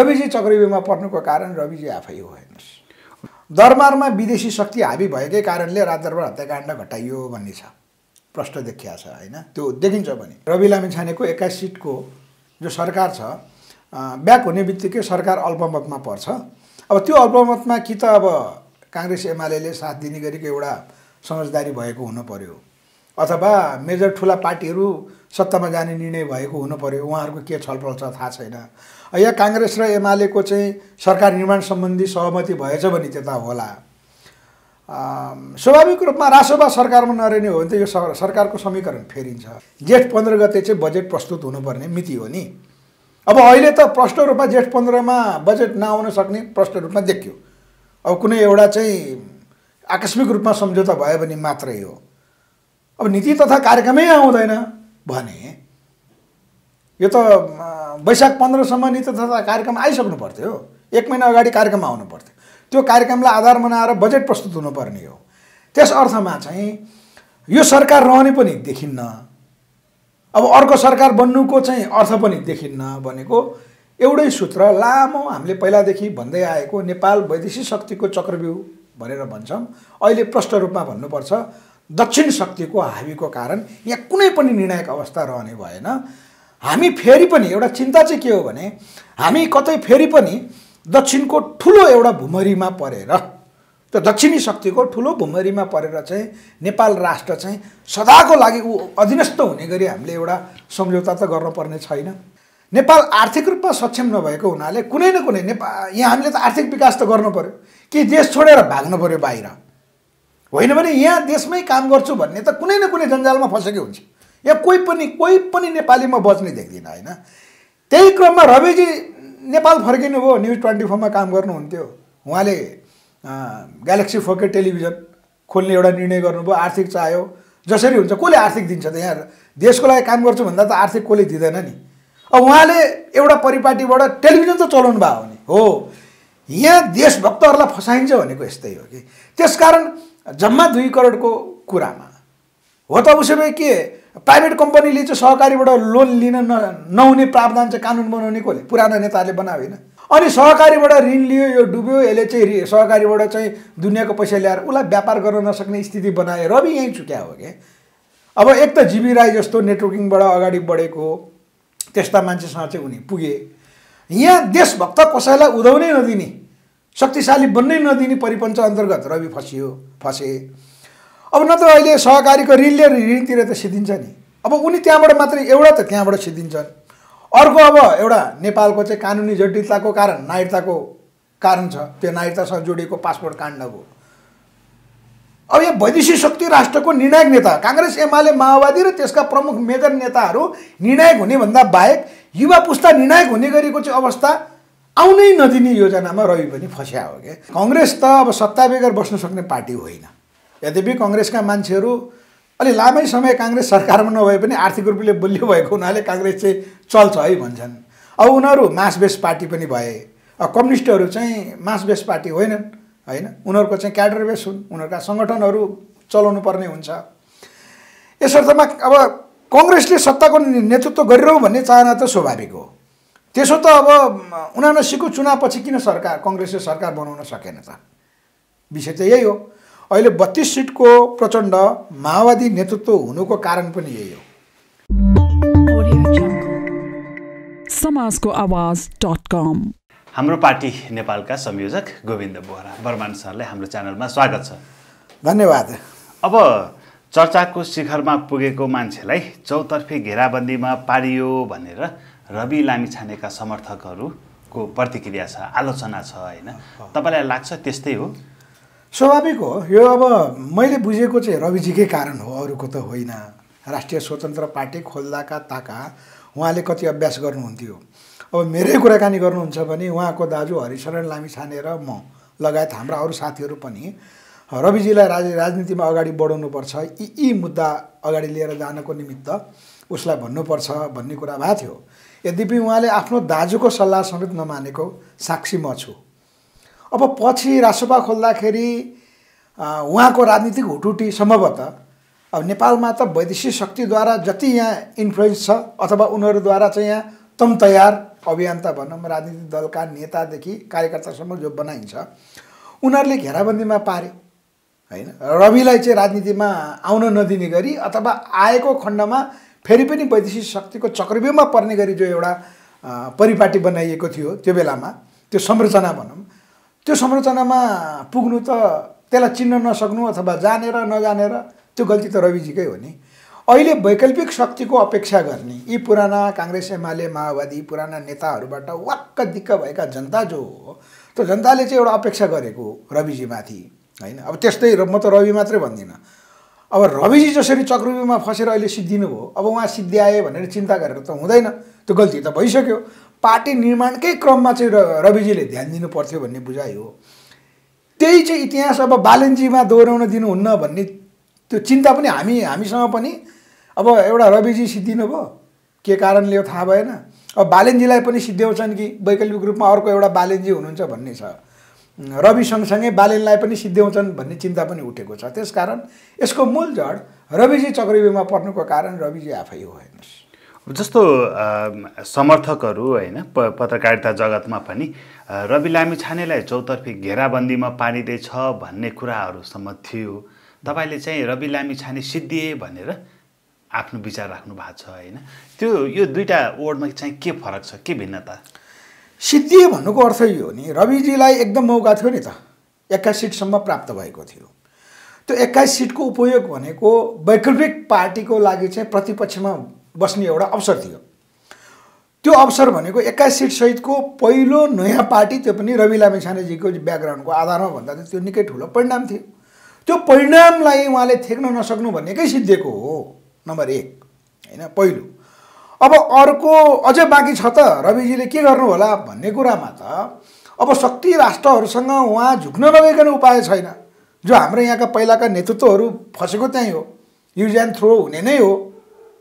रविजी चक्रव्यूहमा पर्नुको कारण रविजी आफै हो हेर्नुहोस्। दरबारमा विदेशी शक्ति हाबी भएकै कारणले राजदरबार हत्याकाण्ड घटाइयो भन्ने छ। प्रश्न देखिया छ होइन? त्यो देखिन्छ भने रवि लामिछानेको एक्काइस सिटको जो सरकार छ ब्याक हुने बित्तिकै सरकार अल्पमतमा पर्छ। अब त्यो अल्पमतमा कि त अब काङ्ग्रेस एमाले साथ दिने गरेको एउटा समझदारी भएको हुनु पर्यो? अथवा मेजर ठुला पार्टीहरू सत्तामा जाने निर्णय भएको हुनु पर्यो उहाँहरूको के छलफल छ थाहा छैन। या काङ्ग्रेस र एमालेको चाहिँ सरकार निर्माण सम्बन्धी सहमति भएछ भने त्यता होला। स्वाभाविक रूपमा रासोबा सरकारमा नरहने हो भने त यो सरकारको समीकरण फेरिन्छ। जेठ पन्ध्र गते चाहिँ बजेट प्रस्तुत हुनुपर्ने मिति हो नि। अब अहिले त प्रष्ट रूपमा जेठ पन्ध्रमा बजेट नआउन सक्ने प्रष्ट रूपमा देखियो। अब कुनै एउटा चाहिँ आकस्मिक रूपमा सम्झौता भयो भने मात्रै हो। अब नीति तथा कार्यक्रमै आउँदैन भने यो त वैशाख पन्ध्रसम्म नीति तथा कार्यक्रम आइसक्नु पर्थ्यो एक महिना अगाडि कार्यक्रम आउनु पर्थ्यो त्यो कार्यक्रमलाई आधार बनाएर बजेट प्रस्तुत हुनुपर्ने हो। त्यस अर्थमा चाहिँ यो सरकार रहने पनि देखिन्न। अब अर्को सरकार बन्नुको चाहिँ अर्थ पनि देखिन्न भनेको एउटै सूत्र लामो हामीले पहिलादेखि भन्दै आएको नेपाल वैदेशिक शक्तिको चक्रव्यूह भनेर भन्छौँ। अहिले प्रष्ट रूपमा भन्नुपर्छ दक्षिण शक्तिको हाबीको कारण यहाँ कुनै पनि निर्णायक अवस्था रहने भएन। हामी फेरि पनि एउटा चिन्ता चाहिँ के हो भने हामी कतै फेरि पनि दक्षिणको ठुलो एउटा भुमरीमा परेर त्यो दक्षिणी शक्तिको ठुलो भुमरीमा परेर चाहिँ नेपाल राष्ट्र चाहिँ सदाको लागि ऊ अधीनस्थ हुने गरी हामीले एउटा सम्झौता त गर्नुपर्ने छैन। नेपाल आर्थिक रूपमा सक्षम नभएको हुनाले कुनै न कुनै नेपाल यहाँ हामीले त आर्थिक विकास त गर्नु पऱ्यो कि देश छोडेर भाग्नु पऱ्यो बाहिर। होइन भने यहाँ देशमै काम गर्छु भन्ने त कुनै न कुनै जन्जालमा फसेकै हुन्छ। यहाँ कोही पनि कोही पनि नेपालीमा बच्ने देख्दिनँ होइन? त्यही क्रममा रविजी नेपाल फर्किनु भयो न्युज ट्वेन्टी फोरमा काम गर्नुहुन्थ्यो। उहाँले ग्यालेक्सी फोके टेलिभिजन खोल्ने एउटा निर्णय गर्नुभयो आर्थिक चाह्यो। जसरी हुन्छ कसले आर्थिक दिन्छ त यहाँ? देशको लागि काम गर्छु भन्दा त आर्थिक कसले दिँदैन नि? अब उहाँले एउटा परिपाटीबाट टेलिभिजन त चलाउनु भयो भने हो। यहाँ देशभक्तहरूलाई फसाइन्छ भनेको यस्तै हो कि। त्यसकारण जम्मा दुई करोडको कुरामा। हो त उसो के? प्राइभेट कम्पनीले चाहिँ सहकारीबाट लोन लिन न नहुने प्रावधान चाहिँ कानुन बनाउने कसले पुरानो नेताहरूले बनायो होइन अनि सहकारीबाट ऋण लियो यो डुब्यो यसले चाहिँ सहकारीबाट चाहिँ दुनियाँको पैसा ल्याएर उसलाई व्यापार गर्न नसक्ने स्थिति बनाए रवि यहीँ चुक्या हो कि? अब एक त जिबी राई जस्तो नेटवर्किङबाट अगाडि बढेको त्यस्ता मान्छेसँग चाहिँ उनी पुगे। यहाँ देशभक्त कसैलाई उदाउनै नदिने। शक्तिशाली बन्नै नदिने परिपञ्च अन्तर्गत रवि फसियो फसे। अब नत्र अहिले सहकारीको ऋण लिएर ऋणतिर त सिद्धिन्छ नि। अब उनी त्यहाँबाट मात्रै एउटा त त्यहाँबाट सिद्धिन्छन्। अर्को अब एउटा नेपालको चाहिँ कानुनी जटिलताको कारण नागरिकताको कारण छ। त्यो नागरिकतासँग जोडिएको पासपोर्ट काण्ड हो। अब यहाँ वैदेशिक शक्ति राष्ट्रको निर्णायक नेता काङ्ग्रेस एमाले माओवादी र त्यसका प्रमुख मेजर नेताहरू निर्णायक हुने भन्दा बाहेक युवा पुस्ता निर्णायक हुने गरेको चाहिँ अवस्था आउनै नदिने योजनामा रवि पनि फस्या हो क्या कङ्ग्रेस त अब सत्ता बेगर बस्न सक्ने पार्टी होइन। यद्यपि कङ्ग्रेसका मान्छेहरू अलि लामै समय काङ्ग्रेस सरकारमा नभए पनि आर्थिक रूपले बलियो भएको हुनाले काङ्ग्रेस चाहिँ चल्छ है भन्छन्। अब उनीहरू मास बेस पार्टी पनि भए। कम्युनिस्टहरू चाहिँ मास बेस पार्टी होइनन् होइन? उनीहरूको चाहिँ क्याडर बेस हुन् उनीहरूका सङ्गठनहरू चलाउनु पर्ने हुन्छ यसर्थमा अब कङ्ग्रेसले सत्ताको नेतृत्व गरिरहँ भन्ने चाहना त स्वाभाविक हो। त्यसो त अब उनासीको चुनावपछि किन सरकार कङ्ग्रेसले सरकार बनाउन सकेन त? विषय त यही हो। अहिले बत्तिस सिटको प्रचण्ड माओवादी नेतृत्व हुनुको कारण पनि यही हो। समाजको आवाज डट कम। हाम्रो पार्टी नेपालका संयोजक गोविन्द बोहरा बर्मान सरले हाम्रो च्यानलमा स्वागत छ। धन्यवाद। अब चर्चाको शिखरमा पुगेको मान्छेलाई चौतर्फी घेराबन्दीमा पारियो भनेर रवि लामिछानेका समर्थकहरूको प्रतिक्रिया छ आलोचना छ होइन? तपाईँलाई लाग्छ त्यस्तै हो? स्वाभाविक हो। यो अब मैले बुझेको चाहिँ रविजीकै कारण हो अरूको त होइन। राष्ट्रिय स्वतन्त्र पार्टी खोल्दाका ताका उहाँले कति अभ्यास गर्नुहुन्थ्यो। अब मेरै कुराकानी गर्नुहुन्छ भने उहाँको दाजु हरिशरण लामी छानेर म लगायत हाम्रा अरू साथीहरू पनि रविजीलाई राज राजनीतिमा अगाडि बढाउनुपर्छ। यी यी मुद्दा अगाडि लिएर जानको निमित्त उसलाई भन्नुपर्छ भन्ने कुरा भएको थियो। यद्यपि उहाँले आफ्नो दाजुको सल्लाह समेत नमानेको साक्षी म छु। अब पछि रासोपा खोल्दाखेरि उहाँको राजनीतिक हुटुटी सम्भवतः अब नेपालमा त वैदेशिक शक्तिद्वारा जति यहाँ इन्फ्लुएन्स छ अथवा उनीहरूद्वारा चाहिँ यहाँ तम तयार अभियन्ता भनौँ राजनीतिक दलका नेतादेखि कार्यकर्तासम्म जो बनाइन्छ उनीहरूले घेराबन्दीमा पारे होइन? रविलाई चाहिँ राजनीतिमा आउन नदिने गरी अथवा आएको खण्डमा फेरि पनि वैदेशिक शक्तिको चक्रव्यूहमा पर्ने गरी जो एउटा परिपाटी बनाइएको थियो त्यो बेलामा त्यो संरचना भनौँ त्यो संरचनामा पुग्नु त त्यसलाई चिन्न नसक्नु अथवा जानेर नजानेर त्यो गल्ती त रविजीकै हो नि। अहिले वैकल्पिक शक्तिको अपेक्षा गर्ने यी पुराना काङ्ग्रेस एमाले माओवादी पुराना नेताहरूबाट वाक्क दिक्क भएका जनता जो हो त्यो जनताले चाहिँ एउटा अपेक्षा गरेको रविजीमाथि होइन? अब त्यस्तै र म त रवि मात्रै भन्दिनँ। अब रविजी जसरी चक्रव्यूहमा फसेर अहिले सिद्धिनु भयो अब उहाँ सिद्धिआए भनेर चिन्ता गरेर त हुँदैन। त्यो गल्ती त भइसक्यो। पार्टी निर्माणकै क्रममा चाहिँ र- रविजीले ध्यान दिनु पर्थ्यो भन्ने बुझाइ हो। त्यही चाहिँ इतिहास अब बालनजीमा दोहोऱ्याउन दिनुहुन्न भन्ने त्यो चिन्ता पनि हामी हामीसँग पनि अब एउटा रविजी सिद्धिनु भयो के कारणले हो थाहा भएन? अब बालेन्जीलाई पनि सिद्ध्याउँछन् कि वैकल्पिक रूपमा अर्को एउटा बालेन्जी हुनुहुन्छ भन्ने छ। रवि सँगसँगै बालेनलाई पनि सिद्ध्याउँछन् भन्ने चिन्ता पनि उठेको छ। त्यसकारण यसको मूल जड रविजी चक्रव्यूहमा पर्नुको कारण रविजी आफै हो हेर्नुहोस्। जस्तो समर्थकहरू होइन प पत्रकारिता जगतमा पनि रवि लामिछानेलाई चौतर्फी घेराबन्दीमा पारिँदैछ भन्ने कुराहरूसम्म थियो। तपाईँले चाहिँ रवि लामिछाने सिद्धिए भनेर आफ्नो विचार राख्नु भएको छ होइन। त्यो यो दुईवटा वर्डमा चाहिँ के फरक छ के भिन्नता? सिद्धिए भन्नुको अर्थ यो हो नि रविजीलाई एकदम मौका थियो नि त। एक्काइस सिटसम्म प्राप्त भएको थियो। त्यो एक्काइस सिटको उपयोग भनेको वैकल्पिक पार्टीको लागि चाहिँ प्रतिपक्षमा बस्ने एउटा अवसर थियो। त्यो अवसर भनेको एक्काइस सिट सहितको पहिलो नयाँ पार्टी त्यो पनि रवि लामिछानेजीको ब्याकग्राउन्डको आधारमा भन्दा त त्यो निकै ठुलो परिणाम थियो। त्यो परिणामलाई उहाँले थेक्न नसक्नु भन्नेकै सिद्धिएको हो नम्बर एक होइन? पहिलो। अब अर्को अझै बाँकी छ त। रविजीले के गर्नु होला भन्ने कुरामा त अब शक्ति राष्ट्रहरूसँग उहाँ झुक्न नगइकन उपाय छैन। जो हाम्रो यहाँका पहिलाका नेतृत्वहरू फसेको त्यहीँ हो। युज एन्ड थ्रो हुने नै हो।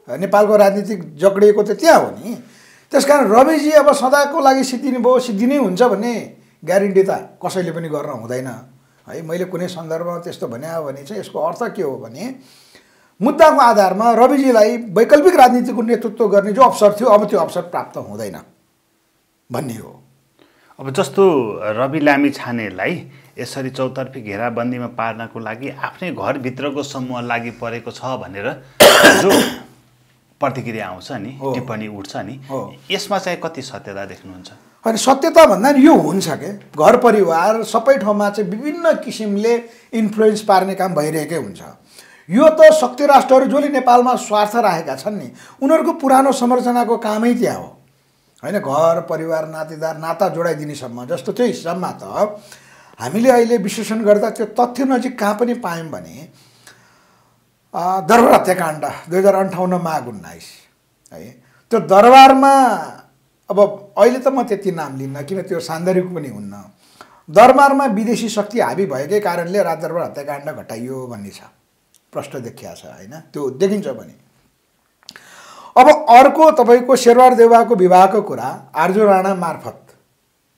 नेपालको राजनीतिक जक्डिएको त त्यहाँ हो नि। त्यस कारण रविजी अब सदाको लागि सिद्धिने भयो सिद्धिनै हुन्छ भन्ने ग्यारेन्टी त कसैले पनि गर्न हुँदैन। है मैले कुनै सन्दर्भमा त्यस्तो भने चाहिँ यसको अर्थ के हो भने मुद्दाको आधारमा रविजीलाई वैकल्पिक राजनीतिको नेतृत्व गर्ने जो अवसर थियो अब त्यो अवसर प्राप्त हुँदैन भन्ने हो अब जस्तो रवि लामी छानेलाई यसरी चौतर्फी घेराबन्दीमा पार्नको लागि आफ्नै घरभित्रको समूह लागि परेको छ भनेर जो प्रतिक्रिया आउँछ नि। टिप्पणी उठ्छ नि। यसमा चाहिँ कति सत्यता देख्नुहुन्छ अनि सत्यता भन्दा नि यो हुन्छ के घर परिवार सबै ठाउँमा चाहिँ विभिन्न किसिमले इन्फ्लुएन्स पार्ने काम भइरहेकै हुन्छ यो त शक्ति राष्ट्रहरू जसले नेपालमा स्वार्थ राखेका छन् नि उनीहरूको पुरानो संरचनाको कामै त्यहाँ हो। होइन घर परिवार नातेदार नाता जोडाइदिनेसम्म जस्तो त्यो हिसाबमा त हामीले अहिले विश्लेषण गर्दा त्यो तथ्य नजिक कहाँ पनि पायौँ भने दरबार हत्याकाण्ड दुई हजार अन्ठाउन्न माघ उन्नाइस है। त्यो दरबारमा अब अहिले त म त्यति नाम लिन्न किन त्यो सान्दर्भिक पनि हुन्न। दरबारमा विदेशी शक्ति हाबी भएकै कारणले राजदरबार हत्याकाण्ड घटाइयो भन्ने छ। प्रश्न देखिया छ होइन? त्यो देखिन्छ भने अब अर्को तपाईँको शेरवार देवाको विवाहको कुरा आर्जु राणा मार्फत।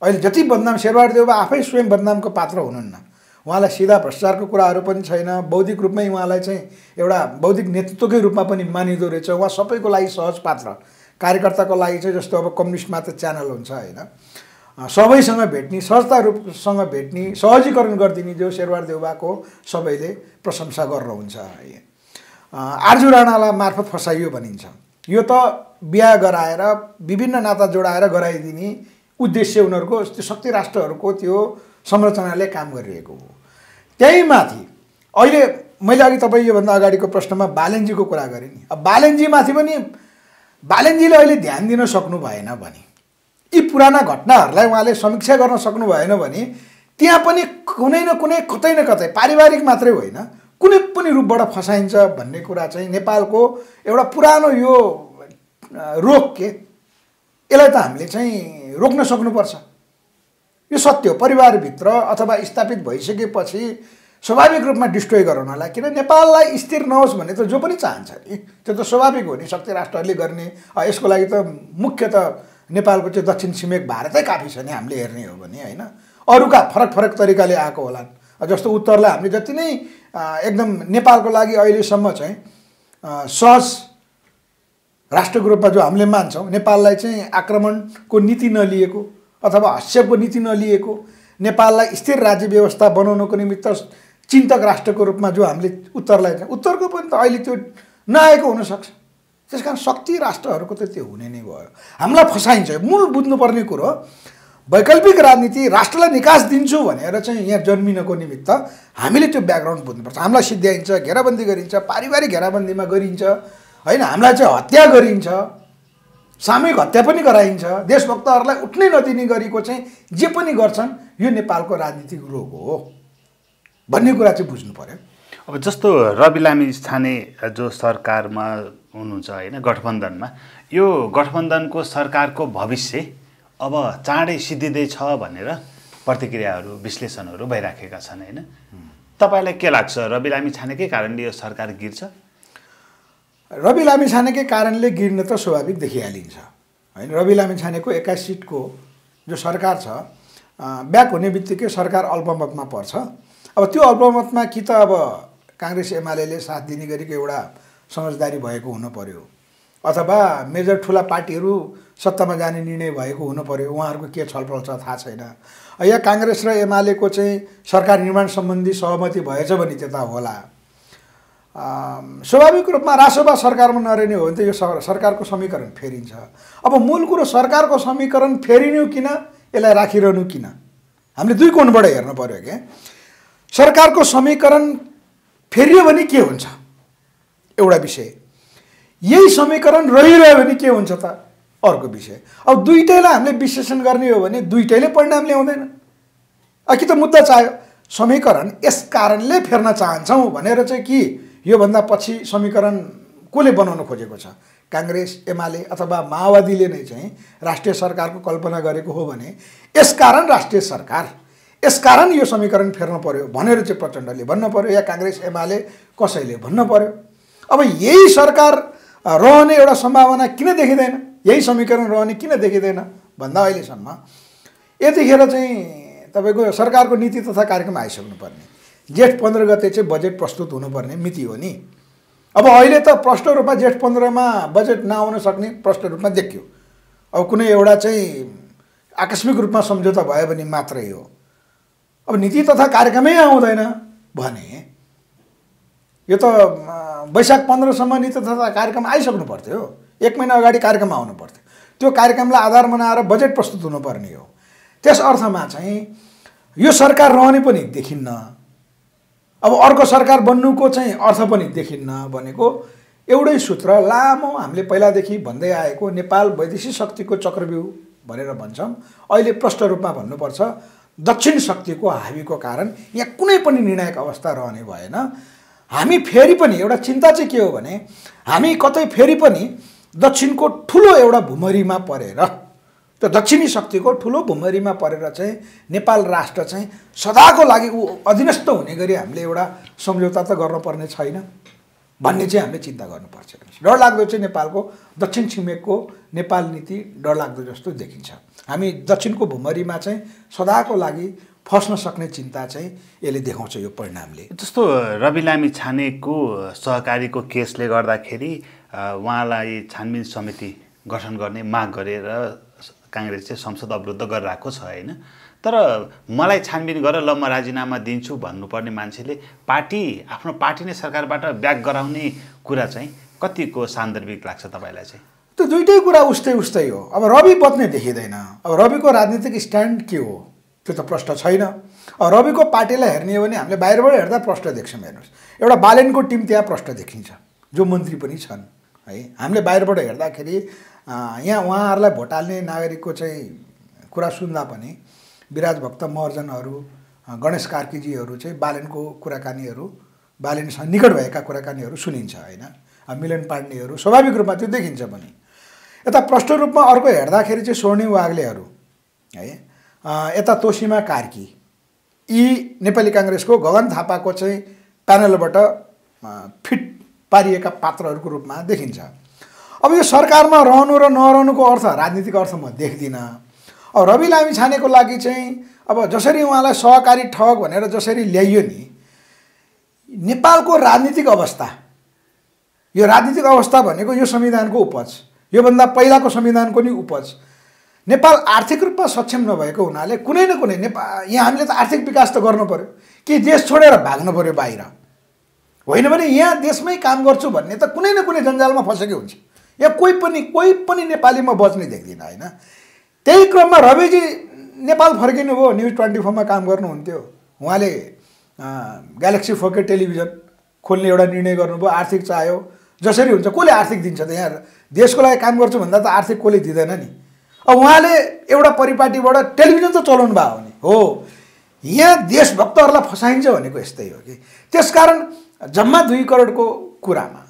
अहिले जति बदनाम शेरवार देउबा आफै स्वयं बदनामको पात्र हुनुहुन्न। उहाँलाई सिधा भ्रष्टाचारको कुराहरू पनि छैन बौद्धिक रूपमै उहाँलाई चाहिँ एउटा बौद्धिक नेतृत्वकै रूपमा पनि मानिँदो रहेछ। उहाँ सबैको लागि सहज पात्र कार्यकर्ताको लागि चाहिँ जस्तो अब कम्युनिस्टमा त च्यानल हुन्छ होइन? सबैसँग भेट्ने सहजता रूपसँग भेट्ने सहजीकरण गरिदिने जो शेरवार देउबाको सबैले प्रशंसा गर्नुहुन्छ आर्जु राणालाई मार्फत फसाइयो भनिन्छ। यो त बिहा गराएर विभिन्न नाता जोडाएर गराइदिने उद्देश्य उनीहरूको त्यो शक्ति राष्ट्रहरूको त्यो संरचनाले काम गरिरहेको हो। त्यही माथि अहिले मैले अघि तपाईँ योभन्दा अगाडिको प्रश्नमा बालेन्जीको कुरा गरेँ नि। अब बालेन्जीमाथि पनि बालेन्जीले अहिले ध्यान दिन सक्नु भएन भने। यी पुराना घटनाहरूलाई उहाँले समीक्षा गर्न सक्नु भएन भने त्यहाँ पनि कुनै न कुनै कतै न कतै पारिवारिक मात्रै होइन कुनै पनि रूपबाट फसाइन्छ भन्ने कुरा चाहिँ नेपालको एउटा पुरानो यो रोग के यसलाई त हामीले चाहिँ रोक्न सक्नुपर्छ। यो सत्य हो परिवारभित्र अथवा स्थापित भइसकेपछि स्वाभाविक रूपमा डिस्ट्रोय गराउनलाई किन नेपाललाई स्थिर नहोस् भन्ने त जो पनि चाहन्छ नि त्यो त स्वाभाविक हो नि शक्ति राष्ट्रहरूले गर्ने यसको लागि त मुख्य त नेपालको चाहिँ दक्षिण छिमेक भारतै काफी छ नि हामीले हेर्ने हो भने होइन? अरूका फरक फरक तरिकाले आएको होलान्। जस्तो उत्तरलाई हामीले जति नै एकदम नेपालको लागि अहिलेसम्म चाहिँ सहज राष्ट्रको रूपमा जो हामीले मान्छौँ नेपाललाई चाहिँ आक्रमणको नीति नलिएको अथवा हस्यपको नीति नलिएको नेपाललाई स्थिर राज्य व्यवस्था बनाउनको निमित्त चिन्तक राष्ट्रको रूपमा जो हामीले उत्तरलाई उत्तरको पनि त अहिले त्यो नआएको हुनसक्छ। त्यस कारण शक्ति राष्ट्रहरूको त त्यो हुने नै भयो। हामीलाई फसाइन्छ। मूल बुझ्नुपर्ने कुरो वैकल्पिक राजनीति राष्ट्रलाई निकास दिन्छु भनेर चाहिँ यहाँ जन्मिनको निमित्त हामीले त्यो ब्याकग्राउन्ड बुझ्नुपर्छ। हामीलाई सिद्ध्याइन्छ घेराबन्दी गरिन्छ पारिवारिक घेराबन्दीमा गरिन्छ। होइन हामीलाई चाहिँ हत्या गरिन्छ। सामूहिक हत्या पनि गराइन्छ। देशभक्तहरूलाई उठ्नै नदिने गरेको चाहिँ जे पनि गर्छन् यो नेपालको राजनीतिक रोग हो। भन्ने कुरा चाहिँ बुझ्नु पर्यो। अब जस्तो रवि लामी छाने जो सरकारमा हुनुहुन्छ होइन गठबन्धनमा। यो गठबन्धनको सरकारको भविष्य अब चाँडै सिद्धिँदैछ भनेर प्रतिक्रियाहरू विश्लेषणहरू भइराखेका छन् होइन। तपाईँलाई के लाग्छ? रवि लामी छानेकै कारणले यो सरकार गिर्छ? रवि लामी छानेकै कारणले गिर्न त स्वाभाविक देखिहालिन्छ। होइन रवि लामी छानेको एक्काइस सिटको जो सरकार छ ब्याक हुने बित्तिकै सरकार अल्पमतमा पर्छ। अब त्यो अल्पमतमा कि त अब काङ्ग्रेस एमाले साथ दिने गरेको एउटा समझदारी भएको हुनु पर्यो। अथवा मेजर ठुला पार्टीहरू सत्तामा जाने निर्णय भएको हुनु पर्यो उहाँहरूको के छलफल छ थाहा छैन। या काङ्ग्रेस र एमालेको चाहिँ सरकार निर्माण सम्बन्धी सहमति भएछ भने त्यता होला। स्वाभाविक रूपमा रासोबा सरकारमा नरहने हो भने त यो सरकारको समीकरण फेरिन्छ। अब मूल कुरो सरकारको समीकरण फेरिनु किन यसलाई राखिरहनु किन? हामीले दुई कोणबाट हेर्नु पऱ्यो क्या। सरकारको समीकरण फेरियो भने के हुन्छ? एउटा विषय। यही समीकरण रहिरह्यो भने के हुन्छ त? अर्को विषय। अब दुइटैलाई हामीले विश्लेषण गर्ने हो भने दुइटैले परिणाम ल्याउँदैन। कि त मुद्दा चाह्यो समीकरण यस कारणले फेर्न चाहन्छौँ भनेर चाहिँ कि योभन्दा पछि समीकरण कसले बनाउन खोजेको छ? काङ्ग्रेस एमाले अथवा माओवादीले नै चाहिँ राष्ट्रिय सरकारको कल्पना गरेको हो भने यसकारण राष्ट्रिय सरकार यसकारण यो समीकरण फेर्न पर्यो भनेर चाहिँ प्रचण्डले भन्नु पर्यो या काङ्ग्रेस एमाले कसैले भन्नु पर्यो? अब यही सरकार रहने एउटा सम्भावना किन देखिँदैन? यही समीकरण रहने किन देखिँदैन? भन्दा अहिलेसम्म यतिखेर चाहिँ तपाईँको सरकारको नीति तथा कार्यक्रम आइसक्नुपर्ने। जेठ पन्ध्र गते चाहिँ बजेट प्रस्तुत हुनुपर्ने मिति हो नि। अब अहिले त प्रष्ट रूपमा जेठ पन्ध्रमा बजेट नआउन सक्ने प्रष्ट रूपमा देखियो। अब कुनै एउटा चाहिँ आकस्मिक रूपमा सम्झौता भयो भने मात्रै हो। अब नीति तथा कार्यक्रमै आउँदैन भने यो त वैशाख पन्ध्रसम्म नीति तथा कार्यक्रम आइसक्नु पर्थ्यो एक महिना अगाडि कार्यक्रम आउनु पर्थ्यो। त्यो कार्यक्रमलाई आधार बनाएर बजेट प्रस्तुत हुनुपर्ने हो। त्यस अर्थमा चाहिँ यो सरकार रहने पनि देखिन्न। अब अर्को सरकार बन्नुको चाहिँ अर्थ पनि देखिन्न भनेको एउटै सूत्र लामो हामीले पहिलादेखि भन्दै आएको नेपाल वैदेशिक शक्तिको चक्रव्यूह भनेर भन्छौँ। अहिले प्रष्ट रूपमा भन्नुपर्छ दक्षिण शक्तिको हाबीको कारण यहाँ कुनै पनि निर्णायक अवस्था रहने भएन। हामी फेरि पनि एउटा चिन्ता चाहिँ के हो भने हामी कतै फेरि पनि दक्षिणको ठुलो एउटा भुमरीमा परेर त्यो दक्षिणी शक्तिको ठुलो भुमरीमा परेर चाहिँ नेपाल राष्ट्र चाहिँ सदाको लागि ऊ अधीनस्थ हुने गरी हामीले एउटा सम्झौता त गर्नुपर्ने छैन भन्ने चाहिँ हामीले चिन्ता गर्नुपर्छ। डरलाग्दो चाहिँ नेपालको दक्षिण छिमेकको नेपाल नीति डरलाग्दो जस्तो देखिन्छ। हामी दक्षिणको भुमरीमा चाहिँ सदाको लागि फस्न सक्ने चिन्ता चाहिँ यसले देखाउँछ यो परिणामले। जस्तो रवि लामी छानेको सहकारीको केसले गर्दाखेरि उहाँलाई छानबिन समिति गठन गर्ने माग गरेर काङ्ग्रेस चाहिँ संसद अवरुद्ध गरिरहेको छ होइन? तर मलाई छानबिन गरेर ल म राजीनामा दिन्छु भन्नुपर्ने मान्छेले पार्टी आफ्नो पार्टी नै सरकारबाट ब्याक गराउने कुरा चाहिँ कतिको सान्दर्भिक लाग्छ तपाईँलाई चाहिँ? त्यो दुइटै कुरा उस्तै उस्तै हो। अब रवि बत्ने देखिँदैन। अब रविको राजनीतिक स्ट्यान्ड के हो? त्यो त प्रश्न छैन। रविको पार्टीलाई हेर्ने हो भने हामीले बाहिरबाट हेर्दा प्रश्न देख्छौँ हेर्नुहोस्। एउटा बालेनको टिम त्यहाँ प्रश्न देखिन्छ जो मन्त्री पनि छन् है। हामीले बाहिरबाट हेर्दाखेरि यहाँ उहाँहरूलाई भोट हाल्ने नागरिकको चाहिँ कुरा सुन्दा पनि विराज भक्त महर्जनहरू गणेश कार्कीजीहरू चाहिँ बालेनको कुराकानीहरू बालेनसँग निकट भएका कुराकानीहरू सुनिन्छ होइन। मिलन पाण्डेहरू स्वाभाविक रूपमा त्यो देखिन्छ पनि। यता प्रष्ट रूपमा अर्को हेर्दाखेरि चाहिँ स्वर्णिम वाग्लेहरू है। यता तोसिमा कार्की। यी नेपाली काङ्ग्रेसको गगन थापाको चाहिँ प्यानलबाट फिट पारिएका पात्रहरूको रूपमा देखिन्छ। अब यो सरकारमा रहनु र नरहनुको अर्थ राजनीतिक अर्थ म देख्दिनँ। अब रवि लामी छानेको लागि चाहिँ अब जसरी उहाँलाई सहकारी ठग भनेर जसरी ल्याइयो नि नेपालको राजनीतिक अवस्था यो राजनीतिक अवस्था भनेको यो संविधानको उपज योभन्दा पहिलाको संविधानको नि उपज नेपाल आर्थिक रूपमा सक्षम नभएको हुनाले कुनै न कुनै नेपाल यहाँ हामीले त आर्थिक विकास त गर्नु पऱ्यो कि देश छोडेर भाग्नु पऱ्यो बाहिर। होइन भने यहाँ देशमै काम गर्छु भन्ने त कुनै न कुनै जन्जालमा फसेकै हुन्छ। यहाँ कोही पनि कोही पनि नेपालीमा बच्ने देख्दिनँ होइन? त्यही क्रममा रविजी नेपाल फर्किनु भयो न्युज ट्वेन्टी फोरमा काम गर्नुहुन्थ्यो। उहाँले ग्यालेक्सी फोके टेलिभिजन खोल्ने एउटा निर्णय गर्नुभयो आर्थिक चाह्यो। जसरी हुन्छ कसले आर्थिक दिन्छ त यहाँ? देशको लागि काम गर्छु भन्दा त आर्थिक कसले दिँदैन नि? अब उहाँले एउटा परिपाटीबाट टेलिभिजन त चलाउनु भयो भने हो। यहाँ देशभक्तहरूलाई फसाइन्छ भनेको यस्तै हो कि। त्यसकारण जम्मा दुई करोडको कुरामा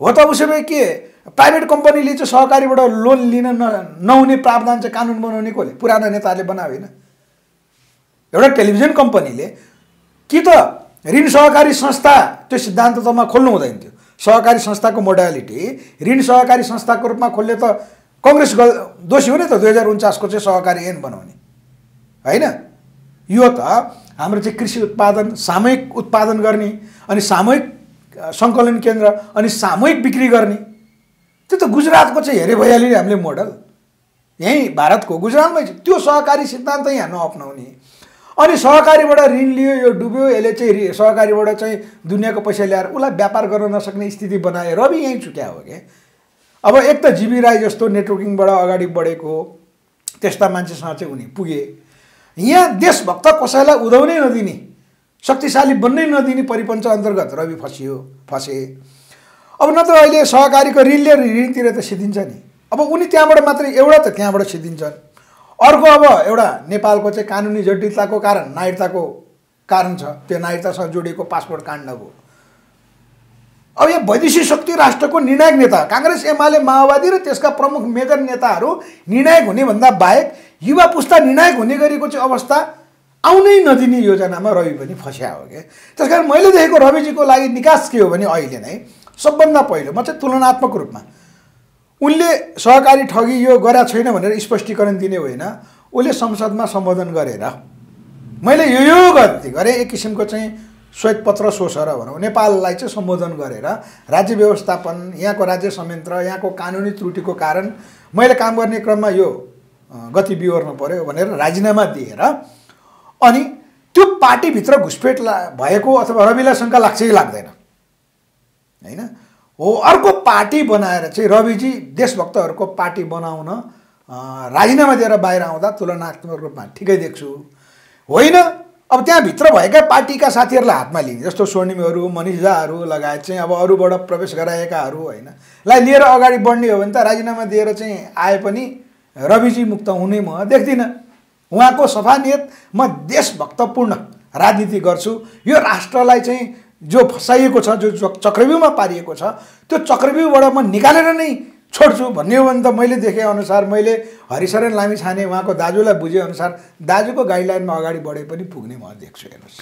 हो त उसो भए के? प्राइभेट कम्पनीले चाहिँ सहकारीबाट लोन लिन न नहुने प्रावधान चाहिँ कानुन बनाउने कसले पुराना नेताहरूले बनायो होइन। एउटा टेलिभिजन कम्पनीले कि त ऋण सहकारी संस्था त्यो सिद्धान्त तमा खोल्नु हुँदैन थियो। सहकारी संस्थाको मोडालिटी ऋण सहकारी संस्थाको रूपमा खोल्ने त कङ्ग्रेस गल दोषी हो नि त दुई हजार उन्चासको चाहिँ सहकारी ऐन बनाउने। होइन? यो त हाम्रो चाहिँ कृषि उत्पादन सामूहिक उत्पादन गर्ने अनि सामूहिक सङ्कलन केन्द्र अनि सामूहिक बिक्री गर्ने। त्यो त गुजरातको चाहिँ हेरे भइहाल्यो नि हामीले मोडल। यहीँ भारतको गुजरातमै त्यो सहकारी सिद्धान्त यहाँ नअप्नाउने। अनि सहकारीबाट ऋण लियो यो डुब्यो यसले चाहिँ सहकारीबाट चाहिँ दुनियाँको पैसा ल्याएर उसलाई व्यापार गर्न नसक्ने स्थिति बनाए रवि यहीँ चुक्या हो क्या? अब एक त जिबी राई जस्तो नेटवर्किङबाट अगाडि बढेको त्यस्ता मान्छेसँग चाहिँ उनी पुगे। यहाँ देशभक्त कसैलाई उदाउनै नदिने शक्तिशाली बन्नै नदिने परिपञ्च अन्तर्गत रवि फसियो फसे। अब नत्र अहिले सहकारीको ऋण लिएर ऋणतिर त सिद्धिन्छ नि। अब उनी त्यहाँबाट मात्रै एउटा त त्यहाँबाट सिद्धिन्छन् अर्को अब एउटा नेपालको चाहिँ कानुनी जटिलताको कारण नागरिकताको कारण छ त्यो नागरिकतासँग जोडिएको पासपोर्ट काण्ड भयो अब यो वैदेशिक शक्ति राष्ट्रको निर्णायक नेता काङ्ग्रेस एमाले माओवादी र त्यसका प्रमुख मेजर नेताहरू निर्णायक हुने भन्दा बाहेक युवा पुस्ता निर्णायक हुने गरेको चाहिँ अवस्था आउनै नदिने योजनामा रवि पनि फस्या हो क्या। त्यस कारण मैले देखेको रविजीको लागि निकास के हो भने अहिले नै सबभन्दा पहिलो म चाहिँ तुलनात्मक रूपमा। उनले सहकारी ठगी यो गरा छैन भनेर स्पष्टीकरण दिने होइन उसले संसदमा सम्बोधन गरेर। मैले यो यो गल्ती गरेँ एक किसिमको चाहिँ श्वेतपत्र सोसेर भनौँ नेपाललाई चाहिँ सम्बोधन गरेर राज्य व्यवस्थापन यहाँको राज्य संयन्त्र यहाँको कानुनी त्रुटिको कारण मैले काम गर्ने क्रममा यो गति बिहोर्नु पऱ्यो भनेर राजीनामा दिएर अनि त्यो पार्टीभित्र घुसपेट ला भएको अथवा रविलाई शङ्का लाग्छ कि लाग्दैन। होइन? हो अर्को पार्टी बनाएर चाहिँ रविजी देशभक्तहरूको पार्टी बनाउन राजीनामा दिएर बाहिर आउँदा तुलनात्मक रूपमा ठिकै देख्छु। होइन अब त्यहाँभित्र भएका पार्टीका साथीहरूलाई हातमा लिने जस्तो स्वर्णिमहरू मनिष झाहरू लगायत चाहिँ अब अरूबाट प्रवेश गराएकाहरू होइन। लाई लिएर अगाडि बढ्ने हो भने त राजीनामा दिएर चाहिँ आए पनि रविजी मुक्त हुने म देख्दिनँ। उहाँको सफा नियत म देशभक्तपूर्ण राजनीति गर्छु। यो राष्ट्रलाई चाहिँ जो फसाइएको छ जो चक्रव्यूहमा पारिएको छ त्यो चक्रव्यूहबाट म निकालेर नै छोड्छु भन्ने हो भने त मैले देखेअनुसार मैले हरिशरण लामी छाने उहाँको दाजुलाई बुझेअनुसार दाजुको गाइडलाइनमा अगाडि बढे पनि पुग्ने म देख्छु हेर्नुहोस्।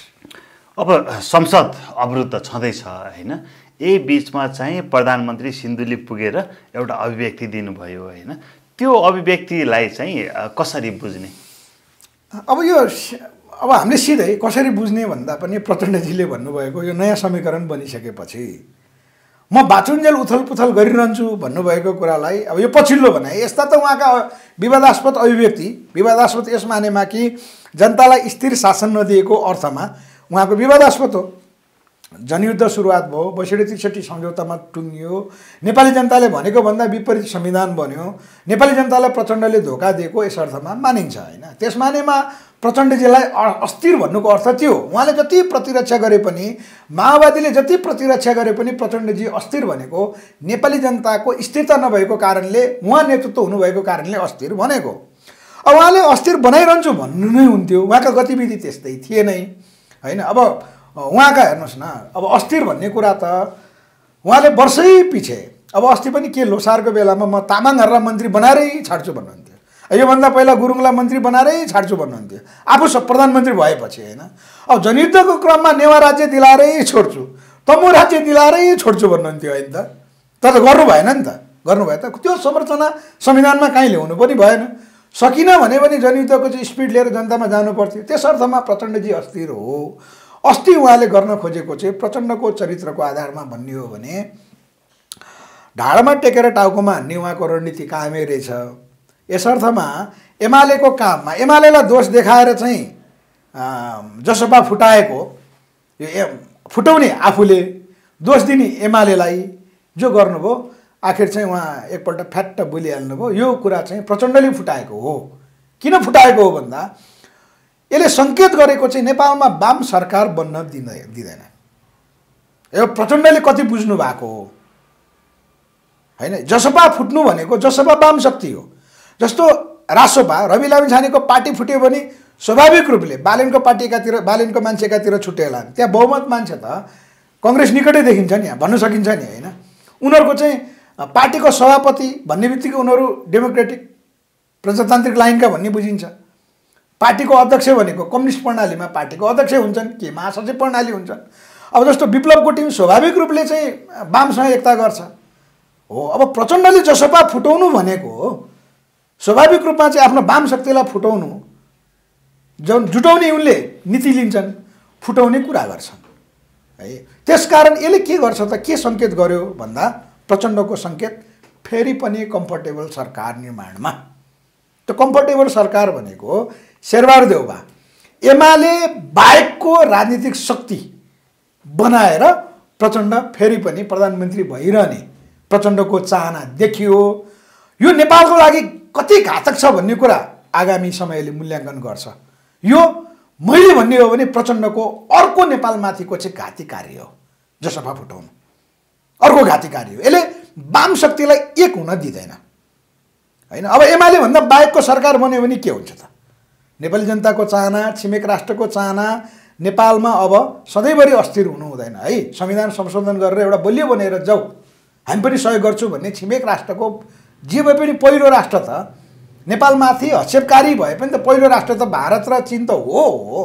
अब संसद अवरुद्ध छँदैछ होइन? यही बिचमा चाहिँ प्रधानमन्त्री सिन्धुली पुगेर एउटा अभिव्यक्ति दिनुभयो होइन? त्यो अभिव्यक्तिलाई चाहिँ कसरी बुझ्ने? अब यो अब हामीले सिधै कसरी बुझ्ने भन्दा पनि प्रचण्डजीले भन्नुभएको यो नयाँ समीकरण बनिसकेपछि म बाचुन्जेल उथल पुथल गरिरहन्छु भन्नुभएको कुरालाई। अब यो पछिल्लो भनाइ। यस्ता त उहाँका विवादास्पद अभिव्यक्ति विवादास्पद यस मानेमा कि जनतालाई स्थिर शासन नदिएको अर्थमा उहाँको विवादास्पद हो। जनयुद्ध सुरुवात भयो बैसठी त्रिसठी सम्झौतामा टुङ्गियो। नेपाली जनताले भनेको भन्दा विपरीत संविधान बन्यो। नेपाली जनतालाई प्रचण्डले धोका दिएको यस अर्थमा मानिन्छ होइन? त्यस मानेमा प्रचण्डजीलाई अस्थिर भन्नुको अर्थ त्यो उहाँले जति प्रतिरक्षा गरे पनि माओवादीले जति प्रतिरक्षा गरे पनि प्रचण्डजी अस्थिर भनेको नेपाली जनताको स्थिरता नभएको कारणले उहाँ नेतृत्व हुनुभएको कारणले अस्थिर भनेको। अब उहाँले अस्थिर बनाइरहन्छु भन्नु नै हुन्थ्यो। उहाँका गतिविधि त्यस्तै थिए नै होइन? अब उहाँका हेर्नुहोस् न अब अस्थिर भन्ने कुरा त उहाँले वर्षै पछि अब अस्ति पनि के लोसारको बेलामा म तामाङहरूलाई मन्त्री बनाएरै छाड्छु भन्नुहुन्थ्यो। योभन्दा पहिला गुरुङलाई मन्त्री बनाएरै छाड्छु भन्नुहुन्थ्यो। आफू सब प्रधानमन्त्री भएपछि होइन? अब जनयुद्धको क्रममा नेवा राज्य दिलाएरै छोड्छु तमु राज्य दिलाएरै छोड्छु भन्नुहुन्थ्यो होइन त? तर त गर्नु भएन नि त। गर्नुभयो त त्यो संरचना संविधानमा काहीँ ल्याउनु पनि भएन। सकिन भने पनि जनयुद्धको चाहिँ स्पिड लिएर जनतामा जानु पर्थ्यो त्यस अर्थमा प्रचण्डजी अस्थिर हो। अस्ति उहाँले गर्न खोजेको चाहिँ प्रचण्डको चरित्रको आधारमा भन्ने हो भने ढाडमा टेकेर टाउकोमा हान्ने उहाँको रणनीति कायमै रहेछ। यसर्थमा एमालेको काममा एमालेलाई दोष देखाएर चाहिँ जसपा फुटाएको यो ए फुटाउने आफूले दोष दिने एमालेलाई जो गर्नुभयो आखिर चाहिँ उहाँ एकपल्ट फ्याट्ट बोलिहाल्नुभयो। यो कुरा चाहिँ प्रचण्डले फुटाएको हो। किन फुटाएको हो भन्दा यसले सङ्केत गरेको चाहिँ नेपालमा वाम सरकार बन्न दिँदै दिँदैन। यो प्रचण्डले कति बुझ्नु भएको हो? होइन जसपा फुट्नु भनेको जसपा वाम शक्ति हो। जस्तो रासोपा रवि लामी छानेको पार्टी फुट्यो भने स्वाभाविक रूपले बालेनको पार्टी एकातिर बालेनको मान्छे एकातिर त्यहाँ बहुमत मान्छे त। कङ्ग्रेस निकटै देखिन्छ नि यहाँ भन्न सकिन्छ नि होइन? उनीहरूको चाहिँ पार्टीको सभापति भन्ने बित्तिकै उनीहरू डेमोक्रेटिक प्रजातान्त्रिक लाइनका भन्ने बुझिन्छ। पार्टीको अध्यक्ष भनेको कम्युनिस्ट प्रणालीमा पार्टीको अध्यक्ष हुन्छन् के महासचिव प्रणाली हुन्छन्। अब जस्तो विप्लवको टिम स्वाभाविक रूपले चाहिँ वामसँग एकता गर्छ। हो अब प्रचण्डले जसपा फुटाउनु भनेको स्वाभाविक रूपमा चाहिँ आफ्नो वाम शक्तिलाई फुटाउनु जुन जुटाउने उनले नीति लिन्छन् फुटाउने कुरा गर्छन्। है त्यसकारण यसले के गर्छ त के सङ्केत गर्यो भन्दा प्रचण्डको सङ्केत फेरि पनि कम्फर्टेबल सरकार निर्माणमा। त्यो कम्फर्टेबल सरकार भनेको शेरबहादुर एमाले बाहेकको राजनीतिक शक्ति बनाएर प्रचण्ड फेरि पनि प्रधानमन्त्री भइरहने प्रचण्डको चाहना देखियो। यो नेपालको लागि कति घातक छ भन्ने कुरा आगामी समयले मूल्याङ्कन गर्छ। यो मैले भन्ने हो भने प्रचण्डको अर्को नेपालमाथिको चाहिँ घाती कार्य हो जसपा फुटाउनु अर्को घाती कार्य हो। यसले वाम शक्तिलाई एक हुन दिँदैन। होइन? अब एमाले भन्दा बाहेकको सरकार बन्यो भने के हुन्छ त? नेपाली जनताको चाहना छिमेक राष्ट्रको चाहना नेपालमा अब सधैँभरि अस्थिर हुनु हुँदैन है? संविधान संशोधन गरेर एउटा बलियो बनेर जाऊ। हामी पनि सहयोग गर्छौँ भन्ने छिमेक राष्ट्रको जे भए पनि पहिलो राष्ट्र त नेपालमाथि हक्षेपकारी भए पनि त पहिलो राष्ट्र त भारत र चिन त हो हो।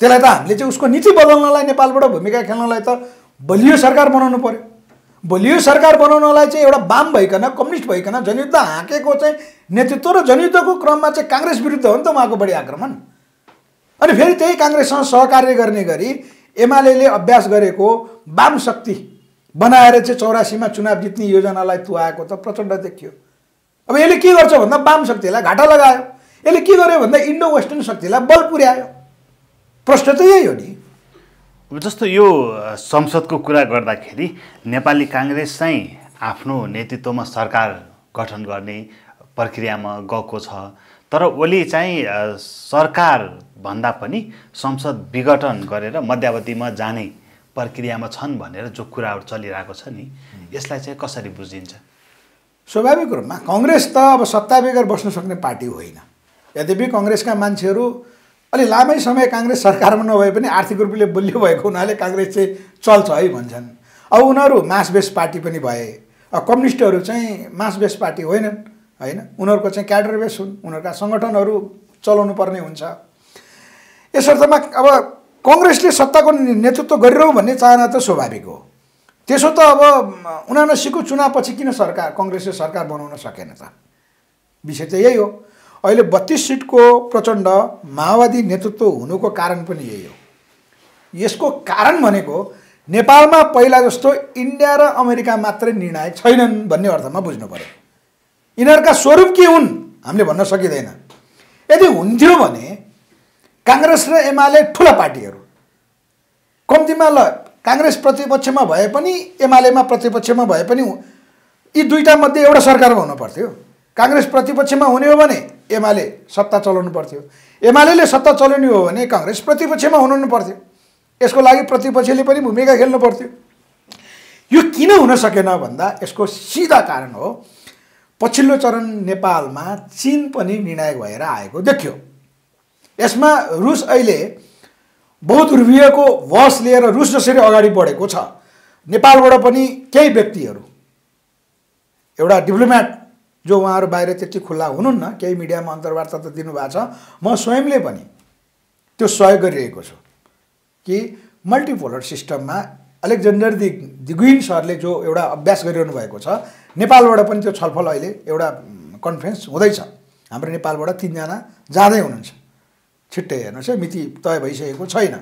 त्यसलाई त हामीले चाहिँ उसको नीति बदल्नलाई नेपालबाट भूमिका खेल्नलाई त बलियो सरकार बनाउनु पर्यो। बलियो सरकार बनाउनलाई चाहिँ एउटा वाम भइकन कम्युनिस्ट भइकन जनयुद्ध हाँकेको चाहिँ नेतृत्व र जनयुद्धको क्रममा चाहिँ काङ्ग्रेस विरुद्ध हो नि त उहाँको बढी आक्रमण। अनि फेरि त्यही काङ्ग्रेससँग सहकार्य गर्ने गरी एमाले अभ्यास गरेको वाम शक्ति बनाएर चाहिँ चौरासीमा चुनाव जित्ने योजनालाई तुहाएको त प्रचण्ड देखियो। अब यसले के गर्छ भन्दा वाम शक्तिलाई घाटा लगायो। यसले के गर्यो भन्दा इन्डो वेस्टर्न शक्तिलाई बल पुर्यायो। प्रश्न त यही हो नि। जस्तो यो संसदको कुरा गर्दाखेरि नेपाली काङ्ग्रेस चाहिँ आफ्नो नेतृत्वमा सरकार गठन गर्ने प्रक्रियामा गएको छ। तर ओली चाहिँ सरकार भन्दा पनि संसद विघटन गरेर मध्यावधिमा जाने प्रक्रियामा छन् भनेर जो कुराहरू चलिरहेको छ नि यसलाई चाहिँ कसरी बुझिन्छ? स्वाभाविक रूपमा कङ्ग्रेस त अब सत्ता बेगर बस्न सक्ने पार्टी होइन। यद्यपि कङ्ग्रेसका मान्छेहरू अलि लामै समय काङ्ग्रेस सरकारमा नभए पनि आर्थिक रूपले बलियो भएको हुनाले काङ्ग्रेस चाहिँ चल्छ है भन्छन्। अब उनीहरू मास बेस पार्टी पनि भए। कम्युनिस्टहरू चाहिँ मास बेस पार्टी होइनन् होइन? उनीहरूको चाहिँ क्याडर बेस हुन् उनीहरूका सङ्गठनहरू चलाउनु पर्ने हुन्छ यसर्थमा अब कङ्ग्रेसले सत्ताको नेतृत्व गरिरहँ भन्ने चाहना त स्वाभाविक हो। त्यसो त अब उनासीको चुनावपछि किन सरकार कङ्ग्रेसले सरकार बनाउन सकेन त? विषय त यही हो। अहिले बत्तिस सिटको प्रचण्ड माओवादी नेतृत्व हुनुको कारण पनि यही हो। यसको कारण भनेको नेपालमा पहिला जस्तो इन्डिया र अमेरिका मात्रै निर्णायक छैनन् भन्ने अर्थमा बुझ्नु पऱ्यो यिनीहरूका स्वरूप के हुन् हामीले भन्न सकिँदैन। यदि हुन्थ्यो भने काङ्ग्रेस र एमाले ठुला पार्टीहरू कम्तीमा ल काङ्ग्रेस प्रतिपक्षमा भए पनि एमालेमा प्रतिपक्षमा भए पनि यी दुईवटा मध्ये एउटा सरकारमा हुनु पर्थ्यो काङ्ग्रेस प्रतिपक्षमा हुने हो भने एमाले सत्ता चलाउनु पर्थ्यो एमाले सत्ता चलाउने हो भने काङ्ग्रेस प्रतिपक्षमा हुनु पर्थ्यो यसको लागि प्रतिपक्षले पनि भूमिका खेल्नु पर्थ्यो यो किन हुन सकेन भन्दा यसको सिधा कारण हो पछिल्लो चरण नेपालमा चिन पनि निर्णायक भएर आएको देखियो। यसमा रुस अहिले बहुत वश लिएर रुस जसरी अगाडि बढेको छ। नेपालबाट पनि केही व्यक्तिहरू एउटा डिप्लोमेट जो उहाँहरू बाहिर त्यति खुल्ला हुनुहुन्न केही मिडियामा अन्तर्वार्ता त दिनुभएको छ म स्वयंले पनि त्यो सहयोग गरिरहेको छु कि मल्टिपोलर सिस्टममा अलेक्जेन्डर दि दिगुइन सरले जो एउटा अभ्यास गरिरहनु भएको छ नेपालबाट पनि त्यो छलफल अहिले एउटा कन्फरेन्स हुँदैछ। हाम्रो नेपालबाट तिनजना जाँदै हुनुहुन्छ। छिट्टै हेर्नुहोस् है मिति तय भइसकेको छैन।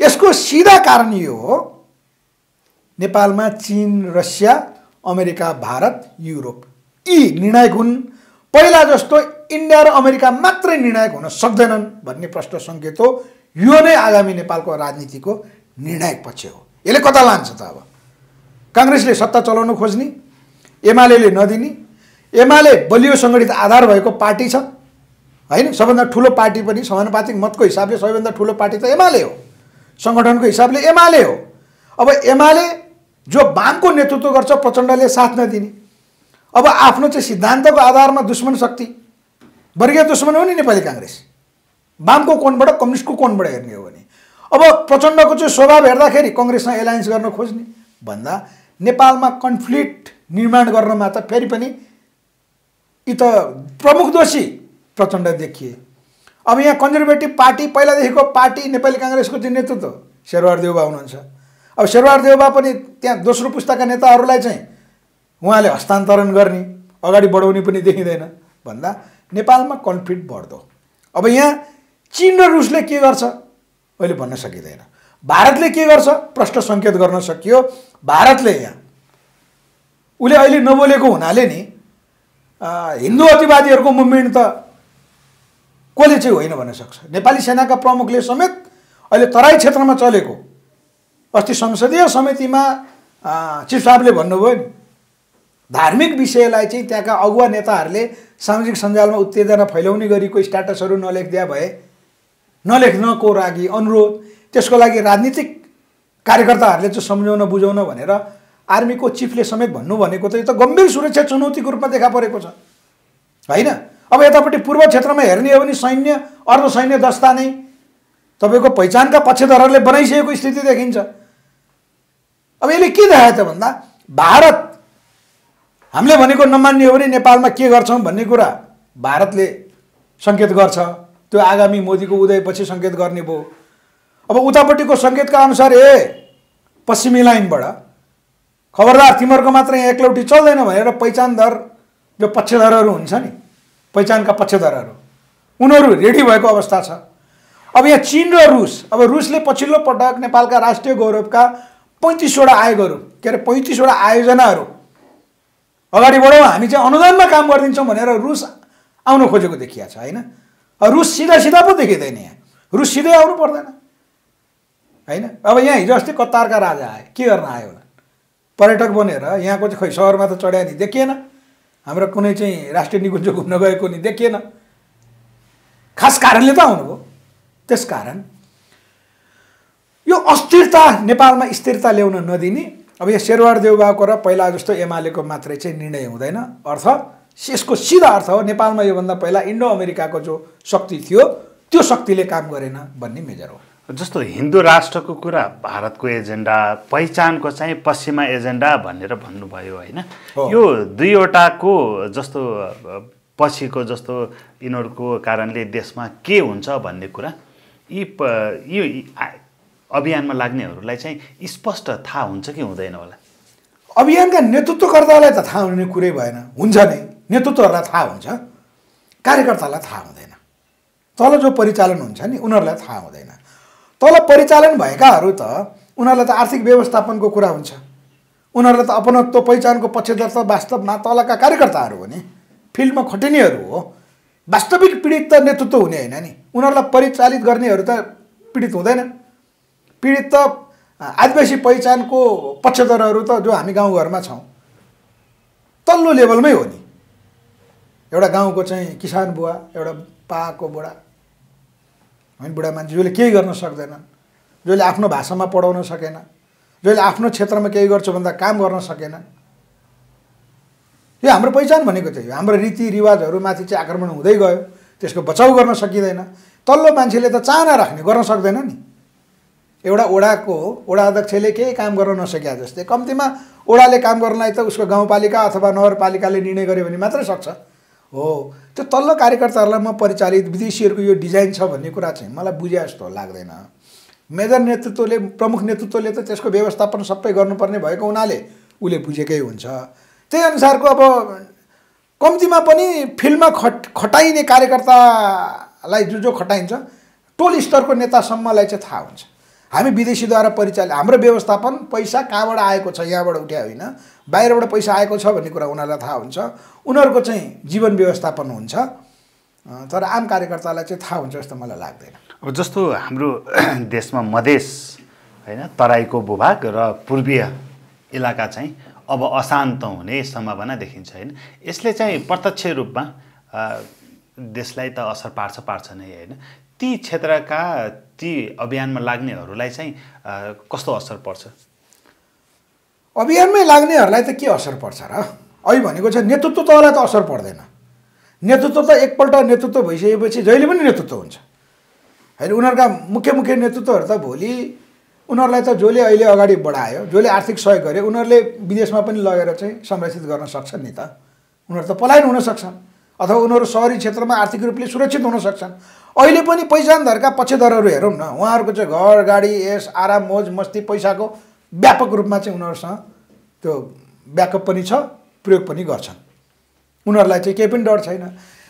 यसको सिधा कारण यो हो नेपालमा चिन रसिया अमेरिका भारत युरोप। यी निर्णायक हुन्। पहिला जस्तो इन्डिया र अमेरिका मात्रै निर्णायक हुन सक्दैनन् भन्ने प्रश्न सङ्केत हो। यो नै आगामी नेपालको राजनीतिको निर्णायक पक्ष हो। यसले कता लान्छ त अब? काङ्ग्रेसले सत्ता चलाउन खोज्ने एमाले नदिने एमाले बलियो सङ्गठित आधार भएको पार्टी छ। होइन? सबभन्दा ठुलो पार्टी पनि समानुपातिक मतको हिसाबले सबैभन्दा ठुलो पार्टी त एमाले हो। सङ्गठनको हिसाबले एमाले हो। अब एमाले जो वामको नेतृत्व गर्छ प्रचण्डले साथ नदिने। अब आफ्नो चाहिँ सिद्धान्तको आधारमा दुश्मन शक्ति वर्गीय दुश्मन हो नि नेपाली काङ्ग्रेस। वामको कोणबाट कम्युनिस्टको कोणबाट हेर्ने हो भने। अब प्रचण्डको चाहिँ स्वभाव हेर्दाखेरि कङ्ग्रेससँग एलायन्स गर्न खोज्ने। भन्दा नेपालमा कन्फ्लिक्ट निर्माण गर्नमा त फेरि पनि यी त प्रमुख दोषी प्रचण्ड देखिए। अब यहाँ कन्जर्भेटिभ पार्टी पहिलादेखिको पार्टी नेपाली काङ्ग्रेसको चाहिँ नेतृत्व शेरबहादुर देउबा हुनुहुन्छ। अब शेरबहादुर देउबा पनि त्यहाँ दोस्रो पुस्ताका नेताहरूलाई चाहिँ उहाँले हस्तान्तरण गर्ने अगाडि बढाउने पनि देखिँदैन। भन्दा नेपालमा कन्फ्लिक्ट बढ्दो। अब यहाँ चिन र रुसले के गर्छ? अहिले भन्न सकिँदैन। भारतले के गर्छ? प्रश्न सङ्केत गर्न सकियो। भारतले यहाँ उसले अहिले नबोलेको हुनाले नि हिन्दू अतिवादीहरूको मुभमेन्ट त कसले चाहिँ होइन भन्न सक्छ? नेपाली सेनाका प्रमुखले समेत अहिले तराई क्षेत्रमा चलेको। अस्ति संसदीय समितिमा चिफ साहबले भन्नुभयो नि धार्मिक विषयलाई चाहिँ त्यहाँका अगुवा नेताहरूले सामाजिक सञ्जालमा उत्तेजना फैलाउने गरीको स्ट्याटसहरू नलेखिदिया भए नलेख्नको लागि अनुरोध त्यसको लागि राजनीतिक कार्यकर्ताहरूले चाहिँ सम्झाउन बुझाउन भनेर आर्मीको चिफले समेत भन्नु भनेको त यो त गम्भीर सुरक्षा चुनौतीको रूपमा देखा परेको छ। होइन? अब यतापट्टि पूर्व क्षेत्रमा हेर्ने हो भने सैन्य अर्धसैन्य दस्ता नै तपाईँको पहिचानका पक्षधरहरूले बनाइसकेको स्थिति देखिन्छ। अब यसले के देखायो त भन्दा भारत हामीले भनेको नमान्ने हो भने नेपालमा के गर्छौँ भन्ने कुरा भारतले सङ्केत गर्छ। त्यो आगामी मोदीको उदयपछि सङ्केत गर्ने भयो। अब उतापट्टिको सङ्केतका अनुसार ए पश्चिमी लाइनबाट खबरदार तिमीहरूको मात्र यहाँ एकलौटी चल्दैन भनेर पहिचानदार जो पक्षधरहरू हुन्छ नि पहिचानका पक्षधरहरू। उनीहरू रेडी भएको अवस्था छ। अब यहाँ चिन र रुस अब रुसले पछिल्लो पटक नेपालका राष्ट्रिय गौरवका पैँतिसवटा आयोगहरू के अरे पैँतिसवटा आयोजनाहरू अगाडि बढौँ हामी चाहिँ अनुदानमा काम गरिदिन्छौँ भनेर रुस आउनु खोजेको देखिया छ होइन? रुस सिधा सिधा पो देखिँदैन यहाँ। रुस सिधै आउनु पर्दैन होइन? अब यहाँ हिजो अस्ति कतारका राजा आए के गर्न आयो होला? पर्यटक बनेर यहाँको चाहिँ खै सहरमा त चढ्या नि देखिएन। हाम्रो कुनै चाहिँ राष्ट्रिय निकुञ्ज घुम्न गएको नि देखिएन। खास कारणले त आउनुभयो। त्यस कारण यो अस्थिरता नेपालमा स्थिरता ल्याउन नदिने अब यहाँ शेरवार देउबाको र पहिला जस्तो एमालेको मात्रै चाहिँ निर्णय हुँदैन। अर्थ यसको सिधा अर्थ हो नेपालमा योभन्दा पहिला इन्डो अमेरिकाको जो शक्ति थियो त्यो शक्तिले काम गरेन भन्ने मेजर हो। जस्तो हिन्दू राष्ट्रको कुरा भारतको एजेन्डा पहिचानको चाहिँ पश्चिमा एजेन्डा भनेर भन्नुभयो होइन। यो दुईवटाको जस्तो पछिको जस्तो यिनीहरूको कारणले देशमा के हुन्छ भन्ने कुरा यी यो अभियानमा लाग्नेहरूलाई चाहिँ स्पष्ट थाहा हुन्छ कि हुँदैन होला? अभियानका नेतृत्वकर्तालाई त थाहा हुने कुरै भएन। हुन्छ नै। नेतृत्वहरूलाई थाहा हुन्छ। कार्यकर्तालाई थाहा हुँदैन। तल जो परिचालन हुन्छ नि उनीहरूलाई थाहा हुँदैन। तल परिचालन भएकाहरू त उनीहरूलाई त आर्थिक व्यवस्थापनको कुरा हुन्छ। उनीहरूलाई त अपनत्व पहिचानको पक्षधर त वास्तवमा तलका कार्यकर्ताहरू हो नि। फिल्डमा खटिनेहरू हो। वास्तविक पीडित त नेतृत्व हुने होइन नि। उनीहरूलाई परिचालित गर्नेहरू त पीडित हुँदैन। पीडित त आदिवासी पहिचानको पक्षधरहरू त जो हामी गाउँघरमा छौँ तल्लो लेभलमै हो नि। एउटा गाउँको चाहिँ किसान बुवा एउटा पाको बुढा होइन बुढा मान्छे जसले केही गर्न सक्दैनन् जसले आफ्नो भाषामा पढाउन सकेन जसले आफ्नो क्षेत्रमा केही गर्छु भन्दा काम गर्न सकेनन् यो हाम्रो पहिचान भनेको चाहिँ हाम्रो रीतिरिवाजहरूमाथि चाहिँ आक्रमण हुँदै गयो त्यसको बचाउ गर्न सकिँदैन। तल्लो मान्छेले त चाहना राख्ने गर्न सक्दैन नि। एउटा ओडाको ओडा अध्यक्षले केही काम गर्न नसक्या जस्तै। कम्तीमा ओडाले काम गर्नलाई त उसको गाउँपालिका अथवा नगरपालिकाले निर्णय गर्यो भने मात्रै सक्छ। हो। त्यो तल्लो कार्यकर्ताहरूलाई म परिचालित विदेशीहरूको यो डिजाइन छ भन्ने कुरा चाहिँ मलाई बुझे जस्तो लाग्दैन। मेजर नेतृत्वले प्रमुख नेतृत्वले त त्यसको व्यवस्थापन सबै गर्नुपर्ने भएको हुनाले उसले बुझेकै हुन्छ। त्यही अनुसारको अब कम्तीमा पनि फिल्डमा खट खटाइने कार्यकर्तालाई जो जो खटाइन्छ टोल स्तरको नेतासम्मलाई चाहिँ थाहा हुन्छ। हामी विदेशीद्वारा परिचालित हाम्रो व्यवस्थापन पैसा कहाँबाट आएको छ यहाँबाट उठ्या होइन? बाहिरबाट पैसा आएको छ भन्ने कुरा उनीहरूलाई थाहा हुन्छ। उनीहरूको चाहिँ जीवन व्यवस्थापन हुन्छ। तर आम कार्यकर्तालाई चाहिँ थाहा हुन्छ जस्तो मलाई लाग्दैन। अब जस्तो हाम्रो देशमा मधेस होइन तराईको भूभाग र पूर्वीय इलाका चाहिँ अब अशान्त हुने सम्भावना देखिन्छ होइन। यसले चाहिँ प्रत्यक्ष रूपमा देशलाई त असर पार्छ पार्छ नै होइन। ती क्षेत्रका ती अभियानमा लाग्नेहरूलाई चाहिँ कस्तो असर पर्छ? अभियानमै लाग्नेहरूलाई त के असर पर्छ र? अहिले भनेको चाहिँ नेतृत्व तहलाई त असर पर्दैन। नेतृत्व त एकपल्ट नेतृत्व भइसकेपछि जहिले पनि नेतृत्व हुन्छ। होइन उनीहरूका मुख्य मुख्य नेतृत्वहरू त भोलि उनीहरूलाई त जसले अहिले अगाडि बढायो जसले आर्थिक सहयोग गर्यो उनीहरूले विदेशमा पनि लगेर चाहिँ संरक्षित गर्न सक्छन् नि त। उनीहरू त पलायन हुन सक्छन् अथवा उनीहरू सहरी क्षेत्रमा आर्थिक रूपले सुरक्षित हुन सक्छन्। अहिले पनि पहिचानधरका पक्षधरहरू हेरौँ न। उहाँहरूको चाहिँ घर गाडी यस आराम मोज मस्ती पैसाको व्यापक रूपमा चाहिँ उनीहरूसँग त्यो ब्याकअप पनि छ प्रयोग पनि गर्छन्। उनीहरूलाई चाहिँ केही पनि डर छैन।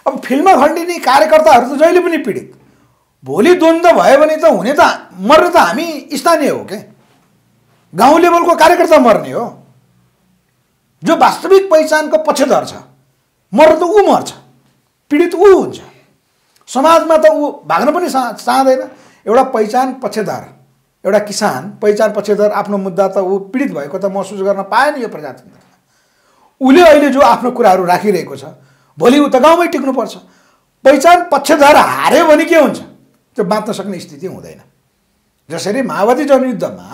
अब फिल्डमा खण्डिने कार्यकर्ताहरू त जहिले पनि पीडित। भोलि द्वन्द्व भयो भने त हुने त मर्ने त हामी स्थानीय हो के? गाउँ लेभलको कार्यकर्ता मर्ने हो। जो वास्तविक पहिचानको पक्षधर छ मर्न त ऊ मर्छ। पीडित ऊ हुन्छ। समाजमा त ऊ भाग्न पनि चाहँदैन। एउटा पहिचान पक्षधर एउटा किसान पहिचान पक्षधर आफ्नो मुद्दा त ऊ पीडित भएको त महसुस गर्न पाएन यो प्रजातन्त्रमा उसले अहिले जो आफ्नो कुराहरू राखिरहेको छ भोलि ऊ त गाउँमै टिक्नुपर्छ। पहिचान पक्षधर हार्यो भने के हुन्छ? त्यो बाँच्न सक्ने स्थिति हुँदैन। जसरी माओवादी जनयुद्धमा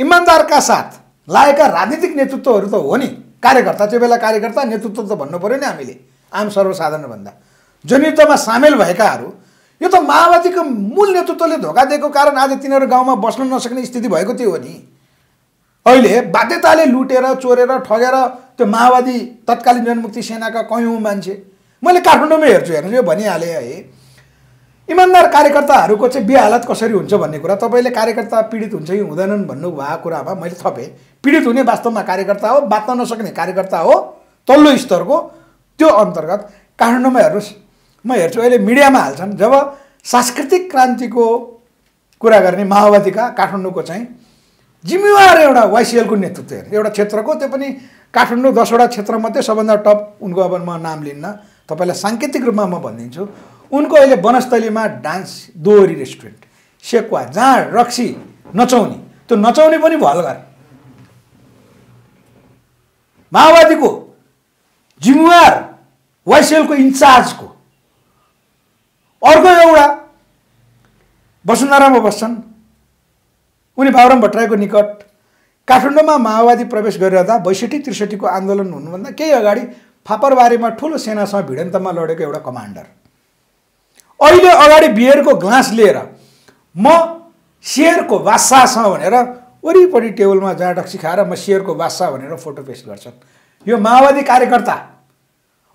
इमान्दारका साथ लागेका राजनीतिक नेतृत्वहरू त हो नि। कार्यकर्ता त्यो बेला कार्यकर्ता नेतृत्व त भन्नु पऱ्यो नि हामीले। आम सर्वसाधारण भन्दा जनयुद्धमा सामेल भएकाहरू यो त माओवादीको मूल नेतृत्वले धोका दिएको कारण आज तिनीहरू गाउँमा बस्न नसक्ने स्थिति भएको थियो हो नि। अहिले बाध्यताले लुटेर चोरेर ठगेर त्यो माओवादी तत्कालीन जनमुक्ति सेनाका कयौँ मान्छे। मैले काठमाडौँमै हेर्छु हेर्नु यो भनिहालेँ है। इमान्दार कार्यकर्ताहरूको चाहिँ बेहालत कसरी हुन्छ भन्ने कुरा तपाईँले कार्यकर्ता पीडित हुन्छ कि हुँदैनन् भन्नुभएको कुरामा मैले थपेँ। पीडित हुने वास्तवमा कार्यकर्ता हो बाँच्न नसक्ने कार्यकर्ता हो तल्लो स्तरको। त्यो अन्तर्गत काठमाडौँमा हेर्नुहोस् म हेर्छु अहिले मिडियामा हाल्छन्। जब सांस्कृतिक क्रान्तिको कुरा गर्ने माओवादीका काठमाडौँको चाहिँ जिम्मेवार एउटा वाइसिएलको नेतृत्व हेर्नु एउटा क्षेत्रको त्यो पनि काठमाडौँ दसवटा क्षेत्रमध्ये सबभन्दा टप उनको अब म नाम लिन्न तपाईँलाई साङ्केतिक रूपमा म भनिदिन्छु। उनको अहिले वनस्थलीमा डान्स दोहोरी रेस्टुरेन्ट सेक्वा जहाँ रक्सी नचाउने त्यो नचाउने पनि भलगर माओवादीको जिम्मेवार वाइसिएलको इन्चार्जको अर्को एउटा वसुन्धरामा बस्छन्। उनी बाबुराम भट्टराईको निकट काठमाडौँमा माओवादी प्रवेश गरिरहँदा बैसठी त्रिसठीको आन्दोलन हुनुभन्दा केही अगाडि फापरबारीमा ठुलो सेनासँग भिडन्तमा लडेको एउटा कमान्डर। अहिले अगाडि बियरको ग्लास लिएर म सेयरको बादशाहसँग भनेर वरिपरि टेबलमा जहाँ डक्सी खाएर म सेयरको बादशाह भनेर फोटो पेस्ट गर्छन्। यो माओवादी कार्यकर्ता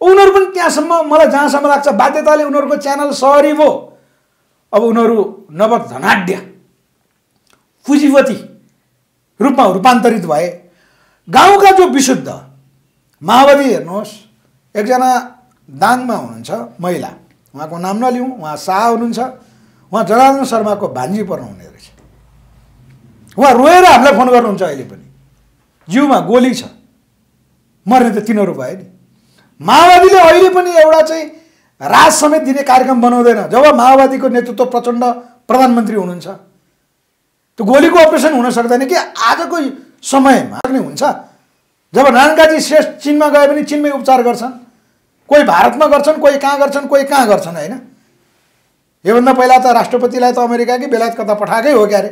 उनीहरू पनि त्यहाँसम्म मलाई जहाँसम्म लाग्छ बाध्यताले उनीहरूको च्यानल सहरी भयो। अब उनीहरू नव धनाढ्य पुँजीपति रूपमा रूपान्तरित भए। गाउँका जो विशुद्ध माओवादी हेर्नुहोस् एकजना दाङमा हुनुहुन्छ महिला। उहाँको नाम नलिउँ उहाँ शाह हुनुहुन्छ उहाँ जनार्दन शर्माको भान्जी पर्नुहुने रहेछ। उहाँ रोएर हामीलाई फोन गर्नुहुन्छ अहिले पनि। जिउमा गोली छ। मर्ने त तिनीहरू भयो नि। माओवादीले अहिले पनि एउटा चाहिँ राज समेत दिने कार्यक्रम बनाउँदैन। जब माओवादीको नेतृत्व प्रचण्ड प्रधानमन्त्री हुनुहुन्छ त्यो गोलीको अपरेसन हुन सक्दैन कि? आजको समयमा पनि हुन्छ। जब नानकाजी श्रेष्ठ चिनमा गए पनि चिनमै उपचार गर्छन् कोही भारतमा गर्छन् कोही कहाँ गर्छन् कोही कहाँ गर्छन् होइन? योभन्दा पहिला त राष्ट्रपतिलाई त अमेरिका कि बेलायत कता पठाएकै हो क्यारे?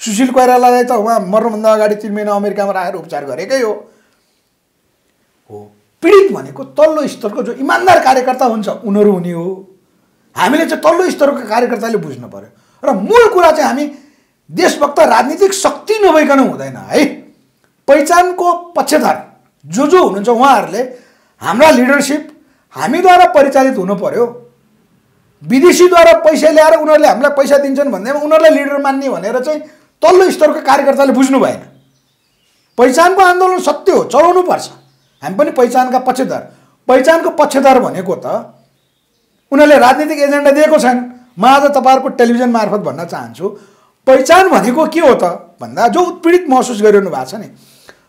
सुशील कोइरालालाई त उहाँ मर्नुभन्दा अगाडि तिन महिना अमेरिकामा राखेर उपचार गरेकै हो। पीडित भनेको तल्लो स्तरको जो इमान्दार कार्यकर्ता हुन्छ उनीहरू हुने हो। हामीले चाहिँ तल्लो स्तरको कार्यकर्ताले बुझ्नु पर्यो। र मूल कुरा चाहिँ हामी देशभक्त राजनीतिक शक्ति नभइकन हुँदैन है। पहिचानको पक्षधर जो जो हुनुहुन्छ उहाँहरूले हाम्रा लिडरसिप हामीद्वारा परिचालित हुनु पर्यो। विदेशीद्वारा पैसा ल्याएर उनीहरूले हामीलाई पैसा दिन्छन् भन्दैमा उनीहरूलाई लिडर मान्ने भनेर चाहिँ तल्लो स्तरको कार्यकर्ताले बुझ्नु भएन। पहिचानको आन्दोलन सत्य हो चलाउनु पर्छ। हामी पनि पहिचानका पक्षधर। पहिचानको पक्षधर भनेको त उनीहरूले राजनीतिक एजेन्डा दिएको छैन। म आज तपाईँहरूको टेलिभिजन मार्फत भन्न चाहन्छु पहिचान भनेको के हो त? भन्दा जो उत्पीडित महसुस गरिरहनु भएको छ नि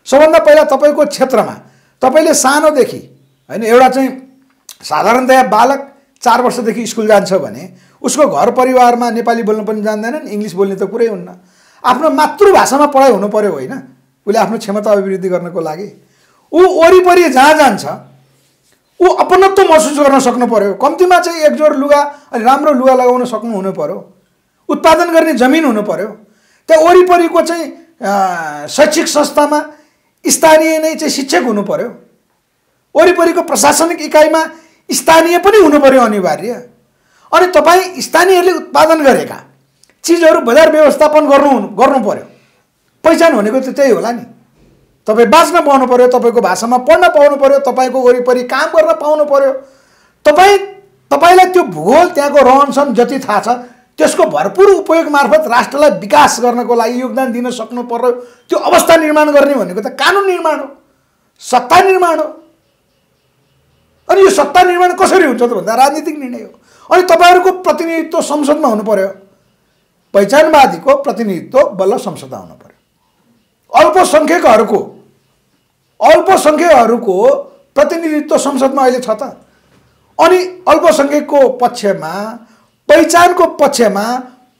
सबभन्दा पहिला तपाईँको क्षेत्रमा तपाईँले सानोदेखि होइन एउटा चाहिँ साधारणतया बालक चार वर्षदेखि स्कुल जान्छ भने उसको घर परिवारमा नेपाली बोल्न पनि जान्दैनन् इङ्ग्लिस बोल्ने त कुरै हुन्न। आफ्नो मातृभाषामा पढाइ हुनु पऱ्यो होइन। उसले आफ्नो क्षमता अभिवृद्धि गर्नको लागि ऊ वरिपरि जहाँ जान्छ ऊ अपनत्व महसुस गर्न सक्नु पर्यो। कम्तीमा चाहिँ एक जोर लुगा अनि राम्रो लुगा लगाउन सक्नु हुनु पर्यो। उत्पादन गर्ने जमिन हुनु पर्यो। त्यहाँ वरिपरिको चाहिँ शैक्षिक संस्थामा स्थानीय नै चाहिँ शिक्षक हुनु पर्यो। वरिपरिको प्रशासनिक इकाइमा स्थानीय पनि हुनु पर्यो अनिवार्य। अनि तपाईँ स्थानीयहरूले उत्पादन गरेका चिजहरू बजार व्यवस्थापन गर्नु गर्नु पर्यो। पहिचान भनेको त त्यही होला नि। तपाईँ बाँच्न पाउनु पर्यो तपाईँको भाषामा पढ्न पाउनु पर्यो तपाईँको वरिपरि काम गर्न पाउनु पर्यो। तपाईँ तपाईँलाई त्यो भूगोल त्यहाँको रहनसहन जति थाहा छ त्यसको भरपुर उपयोग मार्फत राष्ट्रलाई विकास गर्नको लागि योगदान दिन सक्नु पर्यो। त्यो अवस्था निर्माण गर्ने भनेको त कानुन निर्माण हो सत्ता निर्माण हो। अनि यो सत्ता निर्माण कसरी हुन्छ त भन्दा राजनीतिक निर्णय हो। अनि तपाईँहरूको प्रतिनिधित्व संसदमा हुनु पर्यो पहिचानवादीको प्रतिनिधित्व बल्ल संसदमा हुनु पर्यो। अल्पसङ्ख्यकहरूको अल्पसङ्ख्यकहरूको प्रतिनिधित्व संसदमा अहिले छ त। अनि अल्पसङ्ख्यकको पक्षमा पहिचानको पक्षमा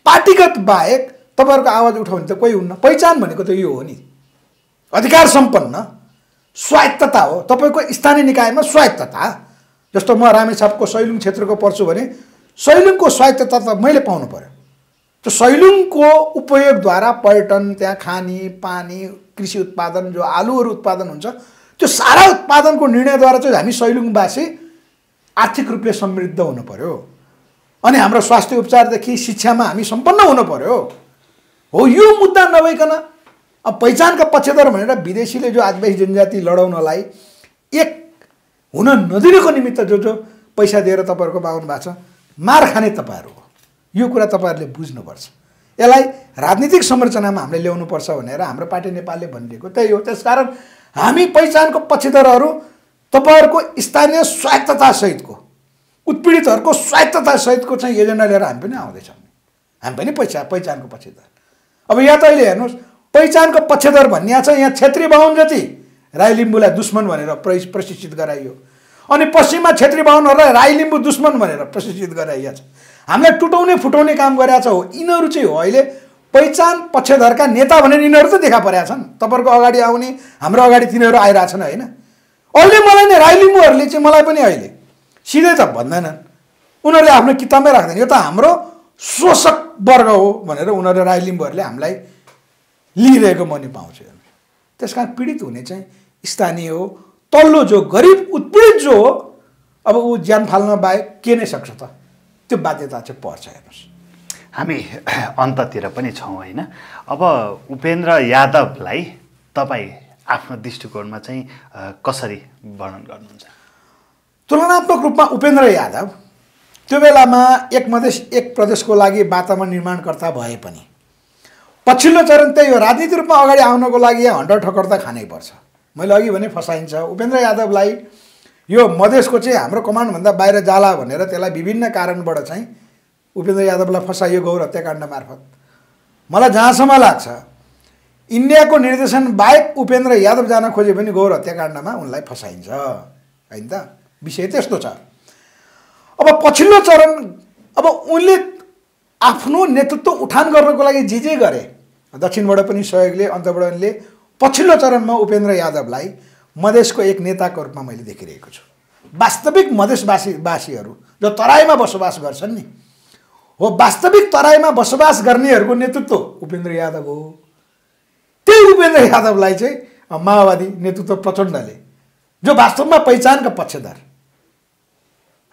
पार्टीगत बाहेक तपाईँहरूको आवाज उठाउने त कोही हुन्न। पहिचान भनेको त यो हो नि। अधिकार सम्पन्न स्वायत्तता हो। तपाईँको स्थानीय निकायमा स्वायत्तता जस्तो म रामेछापको सैलुङ क्षेत्रको पर्छु भने सैलुङको स्वायत्तता त मैले पाउनु पर्यो। त्यो सैलुङको उपयोगद्वारा पर्यटन त्यहाँ खाने पानी कृषि उत्पादन जो आलुहरू उत्पादन हुन्छ त्यो सारा उत्पादनको निर्णयद्वारा चाहिँ हामी सैलुङवासी आर्थिक रूपले समृद्ध हुनु पर्यो। अनि हाम्रो स्वास्थ्य उपचारदेखि शिक्षामा हामी सम्पन्न हुनु पर्यो। हो यो मुद्दा नभइकन अब पहिचानका पक्षधर भनेर विदेशीले जो आदिवासी जनजाति लडाउनलाई एक हुन नदिनुको निमित्त जो जो पैसा दिएर तपाईँहरूकोमा आउनु भएको छ मार खाने तपाईँहरू हो। यो कुरा तपाईँहरूले बुझ्नुपर्छ। यसलाई राजनीतिक संरचनामा हामीले ल्याउनुपर्छ भनेर हाम्रो पार्टी नेपालले भनिदिएको त्यही हो। त्यसकारण हामी पहिचानको पक्षधरहरू तपाईँहरूको स्थानीय स्वायत्ततासहितको उत्पीडितहरूको स्वायत्ततासहितको चाहिँ एजेन्डा लिएर हामी पनि आउँदैछौँ। हामी पनि पहिचा पहिचानको पक्षधर अब यहाँ त अहिले हेर्नुहोस् पहिचानको पक्षधर भन्ने छ यहाँ छेत्री बाहुन जति राई लिम्बूलाई दुश्मन भनेर प्र प्रशिक्षित गराइयो। अनि पश्चिममा छेत्री बाहुनहरूलाई राई लिम्बू दुश्मन भनेर प्रशिक्षित गराइएको छ। हामीलाई टुटाउने फुटाउने काम गरेका छ। हो यिनीहरू चाहिँ हो अहिले पहिचान पक्षधरका नेता भनेर यिनीहरू त देखा परेका छन्। तपाईँहरूको अगाडि आउने हाम्रो अगाडि तिनीहरू आइरहेछन् होइन। अहिले मलाई नै राई लिम्बूहरूले चाहिँ मलाई पनि अहिले सिधै त भन्दैनन्। उनीहरूले आफ्नो किताबमै राख्दैन यो त हाम्रो शोषक वर्ग हो भनेर उनीहरूले राई लिम्बूहरूले हामीलाई लिइरहेको म नि पाउँछु। त्यस कारण पीडित हुने चाहिँ स्थानीय हो। तल्लो जो गरिब उत्पीडित जो हो अब ऊ ज्यान फाल्न बाहेक के नै सक्छ त? त्यो बाध्यता चाहिँ पर्छ हेर्नुहोस्। हामी अन्ततिर पनि छौँ होइन। अब उपेन्द्र यादवलाई तपाईँ आफ्नो दृष्टिकोणमा चाहिँ कसरी वर्णन गर्नुहुन्छ? तुलनात्मक रूपमा उपेन्द्र यादव त्यो बेलामा एक मधेस एक प्रदेशको लागि वातावरण निर्माणकर्ता भए पनि पछिल्लो चरण त्यही हो। राजनीति रूपमा अगाडि आउनको लागि यहाँ हन्टर ठक्कर त खानै पर्छ। मैले अघि भने फसाइन्छ। उपेन्द्र यादवलाई यो मधेसको चाहिँ हाम्रो कमान्डभन्दा बाहिर जाला भनेर त्यसलाई विभिन्न कारणबाट चाहिँ उपेन्द्र यादवलाई फसाइयो गौर हत्याकाण्ड मार्फत। मलाई जहाँसम्म लाग्छ इन्डियाको निर्देशन बाहेक उपेन्द्र यादव जान खोजे पनि गौर हत्याकाण्डमा उनलाई फसाइन्छ। होइन त? विषय त्यस्तो छ। अब पछिल्लो चरण अब उनले आफ्नो नेतृत्व उठान गर्नको लागि जे जे गरे दक्षिणबाट पनि सहयोगले अन्तबाट उनले पछिल्लो चरणमा उपेन्द्र यादवलाई मधेसको एक नेताको रूपमा मैले देखिरहेको छु। वास्तविक मधेसवासी वासीहरू जो तराईमा बसोबास गर्छन् नि हो वास्तविक तराईमा बसोबास गर्नेहरूको नेतृत्व उपेन्द्र यादव हो। त्यही उपेन्द्र यादवलाई चाहिँ माओवादी नेतृत्व प्रचण्डले जो वास्तवमा पहिचानका पक्षधर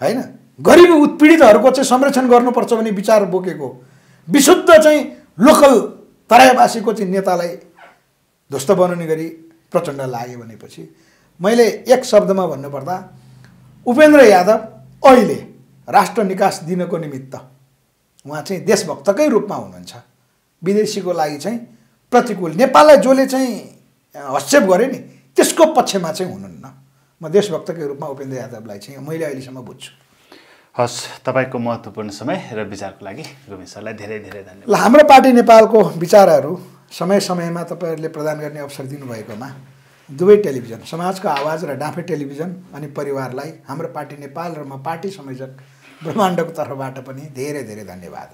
होइन? गरिब उत्पीडितहरूको चाहिँ संरक्षण गर्नुपर्छ भन्ने विचार बोकेको विशुद्ध चाहिँ लोकल तराईवासीको चाहिँ नेतालाई ध्वस्त बनाउने गरी प्रचण्ड लाग्यो भनेपछि मैले एक शब्दमा भन्नुपर्दा उपेन्द्र यादव अहिले राष्ट्र निकास दिनको निमित्त उहाँ चाहिँ देशभक्तकै रूपमा हुनुहुन्छ। विदेशीको लागि चाहिँ प्रतिकूल नेपाललाई जसले चाहिँ हस्तक्षेप गरे नि त्यसको पक्षमा चाहिँ हुनुहुन्न। म देशभक्तकै रूपमा उपेन्द्र यादवलाई चाहिँ मैले अहिलेसम्म बुझ्छु। हस् तपाईँको महत्त्वपूर्ण समय र विचारको लागि रुमेश सरलाई धेरै धेरै धन्यवाद। हाम्रो पार्टी नेपालको विचारहरू समय समयमा तपाईँहरूले प्रदान गर्ने अवसर दिनुभएकोमा दुवै टेलिभिजन समाजको आवाज र डाँफे टेलिभिजन अनि परिवारलाई हाम्रो पार्टी नेपाल र म पार्टी संयोजक ब्रह्माण्डको तर्फबाट पनि धेरै धेरै धन्यवाद।